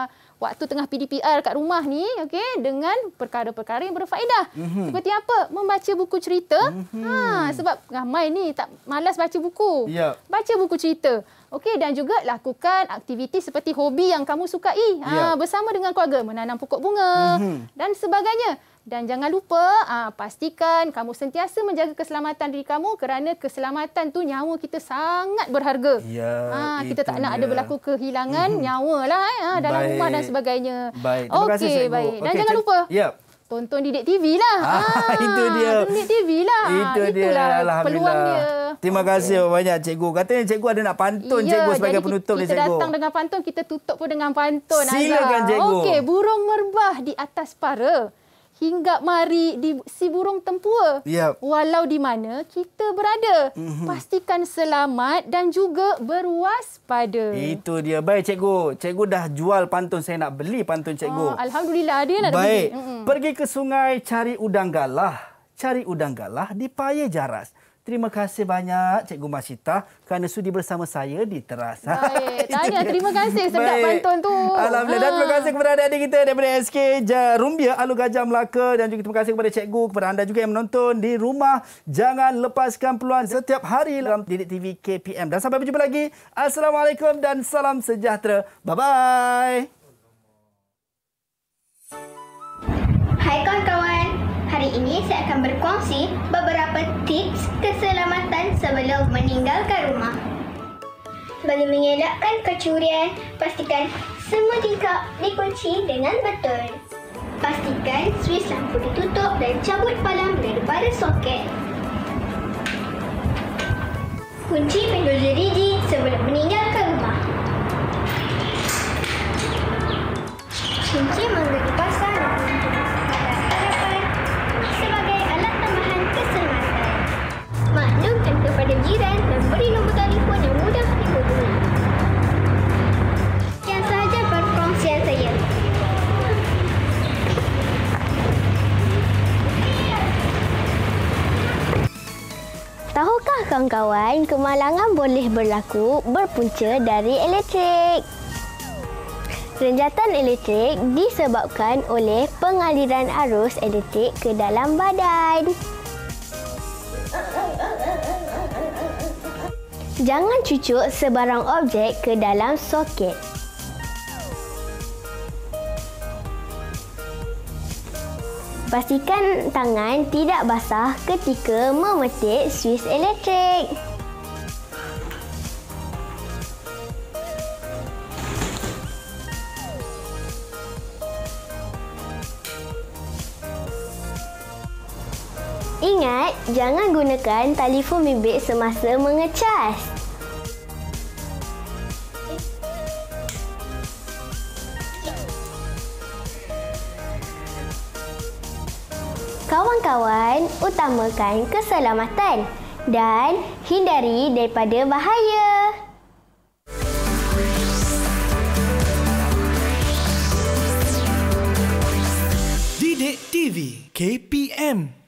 uh, waktu tengah PDPR kat rumah ni okey dengan perkara-perkara yang berfaedah. Mm-hmm. Seperti apa? Membaca buku cerita. Mm-hmm. Ha sebab ramai ni tak malas baca buku. Ya. Baca buku cerita. Okey dan juga lakukan aktiviti seperti hobi yang kamu sukai. Ya. Ha bersama dengan keluarga menanam pokok bunga Mhm. dan sebagainya. Dan jangan lupa aa, pastikan kamu sentiasa menjaga keselamatan diri kamu kerana keselamatan tu nyawa kita sangat berharga. Ya, Ah, kita tak nak dia. ada berlaku kehilangan mm-hmm. nyawa lah eh, ah, dalam Baik. rumah dan sebagainya. Baik, terima kasih Okey, cikgu. baik. Dan Okey, jangan lupa Ya. tonton Didik TV lah. Ah, itu dia. Tonton Didik TV lah. Ah, Itu dia Itulah Alhamdulillah. peluang dia. Terima kasih banyak cikgu. Katanya cikgu ada nak pantun Ya, cikgu sebagai penutup ni kita cikgu. datang dengan pantun, kita tutup pun dengan pantun. Silakan, Azhar. cikgu. Okey, burung merbah di atas para. Hingga mari di si burung tempua. Yap. Walau di mana kita berada. Mhm. Mm-hmm. Pastikan selamat dan juga berwaspada. Itu dia. Baik cikgu. Cikgu dah jual pantun. Saya nak beli pantun cikgu. Ah, Alhamdulillah dia nak Baik. beli. Mm-mm. Pergi ke sungai cari udang galah. Cari udang galah di paya jaras. Terima kasih banyak Cikgu Masita kerana sudi bersama saya di teras. Baik. Dia. Terima kasih sedap pantun tu. Alhamdulillah. Dan terima Ha. kasih kepada adik-adik kita daripada SK Rumbia, Alu Gajah Melaka. Dan juga terima kasih kepada cikgu, kepada anda juga yang menonton di rumah. Jangan lepaskan peluang setiap hari dalam Didik TV KPM. Dan sampai berjumpa lagi. Assalamualaikum dan salam sejahtera. Bye-bye. Hai kawan-kawan, hari ini saya akan berkongsi beberapa tips keselamatan sebelum meninggalkan rumah. Bagi mengelakkan kecurian, pastikan semua tingkap dikunci dengan betul. Pastikan suis lampu ditutup dan cabut palang daripada soket. Kunci pintu jeriji sebelum meninggalkan rumah. Kunci mangga kawan-kawan, kemalangan boleh berlaku berpunca dari elektrik. Renjatan elektrik disebabkan oleh pengaliran arus elektrik ke dalam badan. Jangan cucuk sebarang objek ke dalam soket. Pastikan tangan tidak basah ketika memetik suis elektrik. Ingat, jangan gunakan telefon bimbit semasa mengecas. Utamakan keselamatan dan hindari daripada bahaya. Didik TV KPM